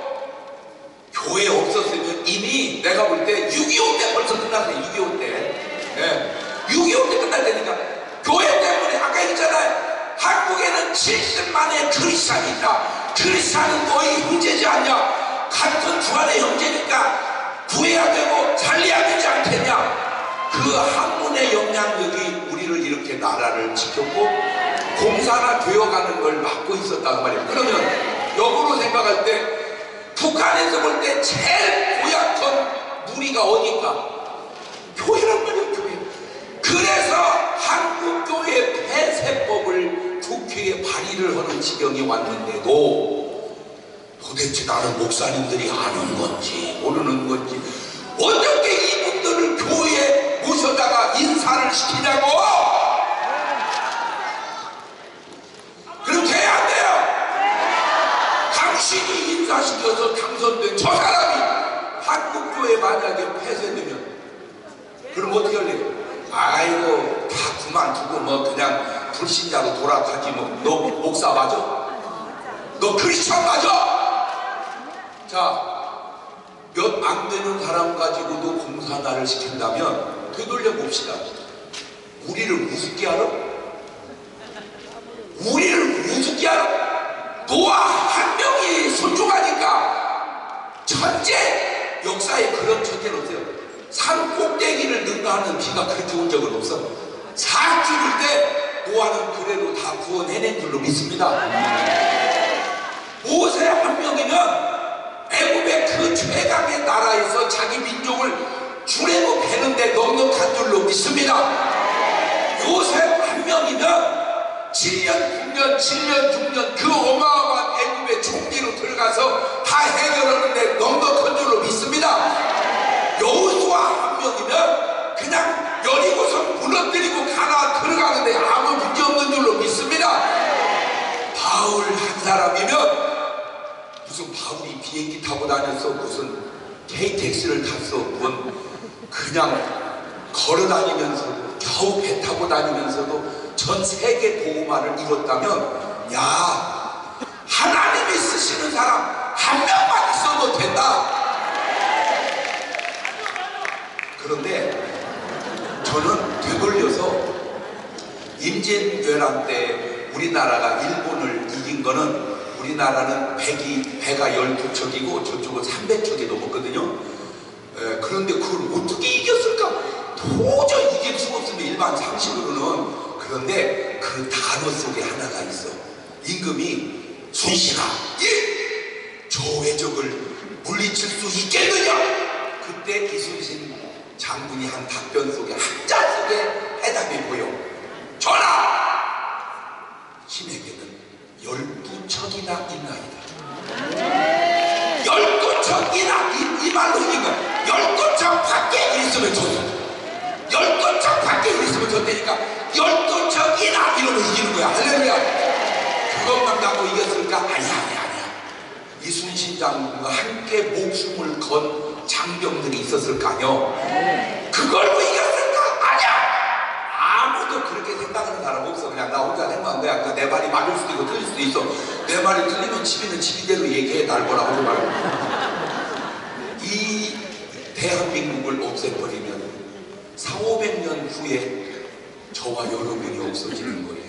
교회 없었으면 이미 내가 볼 때 6.25 때 벌써 끝났어요 6.25 때. 예. 6.25 때 끝날 때니까. 교회 때문에 아까 했잖아요. 한국에는 70만의 크리스찬이 있다. 크리스찬은 거의 형제지 않냐? 같은 주안의 형제니까 구해야 되고 살려야 되지 않겠냐 그 학문의 영향력이 우리를 이렇게 나라를 지켰고 공산화 되어가는 걸 막고 있었단 말이에요. 그러면 역으로 생각할 때 북한에서 볼 때 제일 고약한 무리가 어디까? 교회란 말이에요, 교회. 그래서 한국교회 폐쇄법을 국회에 발의를 하는 지경이 왔는데도 도대체 나는 목사님들이 아는 건지 모르는 건지 어떻게 이분들을 교회에 모셔다가 인사를 시키냐고 그렇게 해야 안 돼요 당신이 인사시켜서 당선된 저 사람이 한국교회 만약에 폐쇄되면 그럼 어떻게 할래요? 아이고 다 그만두고 뭐 그냥 불신자로 돌아가지 뭐 너 목사 맞아? 너 크리스천 맞아? 자 몇 안 되는 사람 가지고도 공산화를 시킨다면 되돌려 봅시다. 우리를 우습게 알아? 우리를 우습게 알아? 노아 한 명이 순종하니까 전체 역사에 그런 천재는 없어요. 산 꼭대기를 능가하는 비가 그렇게 온 적은 없어. 사 죽을 때 노아는 그래도 다 구원해낸 줄로 믿습니다. 모세 한 명이면 애굽의 그 최강의 나라에서 자기 민족을 주례고 베는데 넉넉한 줄로 믿습니다. 요셉 한 명이면 7년, 9년, 7년, 6년 그 어마어마한 애굽의 총리로 들어가서 다 해결하는데 넉넉한 줄로 믿습니다. 여호수아 한 명이면 그냥 여리고선 무너뜨리고 가나 들어가는데 아무 문제 없는 줄로 믿습니다. 바울 한 사람이면 무슨 바울이 비행기 타고 다녔어 무슨 KTX를 탔어 뭔 그냥 걸어 다니면서도 겨우 배 타고 다니면서도 전 세계 보호만을 이뤘다면 야 하나님이 쓰시는 사람 한 명만 있어도 된다. 그런데 저는 되돌려서 임진왜란 때 우리나라가 일본을 이긴 거는 우리나라는 백이 배가 12척이고 저쪽은 300척이 넘었거든요. 에, 그런데 그걸 어떻게 이겼을까? 도저히 이길 수가 없으면 일반 상식으로는 그런데 그 단어 속에 하나가 있어. 임금이 순신아, 예! 저 외적을 물리칠 수 있겠느냐? 그때 이순신 장군이 한 답변 속에 한자 속에 해답이 보여. 전하! 신에게는 열두 척이나 있나이다. 열두 척이나 이, 이 말로 이긴 거야. 열두 척 밖에 있으면 졌어. 열두 척 밖에 있으면 졌다니까. 열두 척이나 이러면 이기는 거야. 할렐루야. 그것만 갖고 이겼을까? 아니야, 아니야, 아니야. 이순신 장군과 함께 목숨을 건 장병들이 있었을 거 아니요 그걸 뭐 이겼을까? 아니야 생각하는 사람 없어. 그냥 나 혼자 생각한 거야 그러니까 내 말이 맞을 수도 있고 틀릴 수도 있어. 내 말이 틀리면 집에는 집이대로 얘기해 날 거라고 하지 말고. 이 대한민국을 없애버리면 4, 500년 후에 저와 여러분이 없어지는 거예요.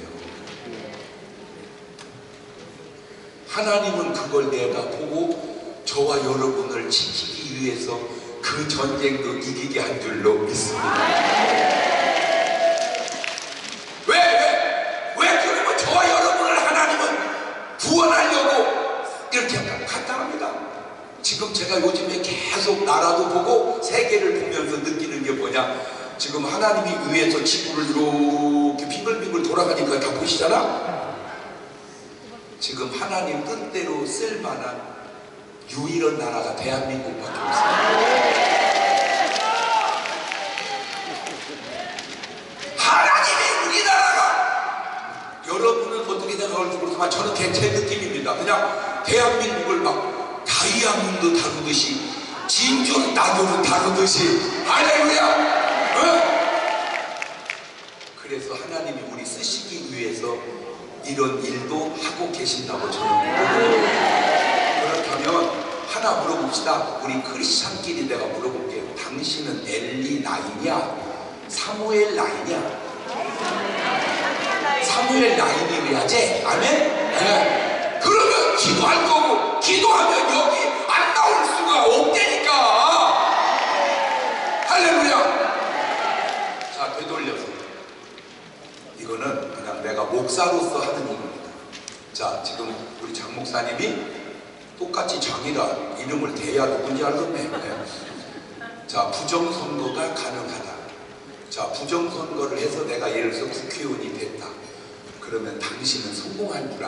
하나님은 그걸 내가 보고 저와 여러분을 지키기 위해서 그 전쟁도 이기게 한 줄로 믿습니다. 왜, 왜, 왜 그러면 저와 여러분을 하나님은 구원하려고 이렇게? 간단합니다. 지금 제가 요즘에 계속 나라도 보고 세계를 보면서 느끼는 게 뭐냐? 지금 하나님이 위에서 지구를 이렇게 빙글빙글 돌아가니까 다 보시잖아? 지금 하나님 뜻대로 쓸만한 유일한 나라가 대한민국밖에. 하나님이 우리나라가 여러분은 어떻게 생각할지 모르지만 저는 대체 느낌입니다. 그냥 대한민국을 막 다이아몬드 다루듯이 진주를 나무를 다루듯이 할렐루야! 응? 그래서 하나님이 우리 쓰시기 위해서 이런 일도 하고 계신다고 저는. 그렇다면 하나 물어봅시다. 우리 크리스찬끼리 내가 물어볼게요. 당신은 엘리 나이냐? 사무엘 나이냐? 사무엘 나이님이야지? 아멘? 네. 그러면 기도할 거고 기도하면 여기 안 나올 수가 없다니까 할렐루야 자 되돌려서 이거는 그냥 내가 목사로서 하는 일입니다. 자, 지금 우리 장 목사님이 똑같이 장이라 이름을 대야 누군지 알겠네. 네. 자, 부정선거가 가능하다. 자, 부정선거를 해서 내가 예를 들어서 국회의원이 됐다. 그러면 당신은 성공한 줄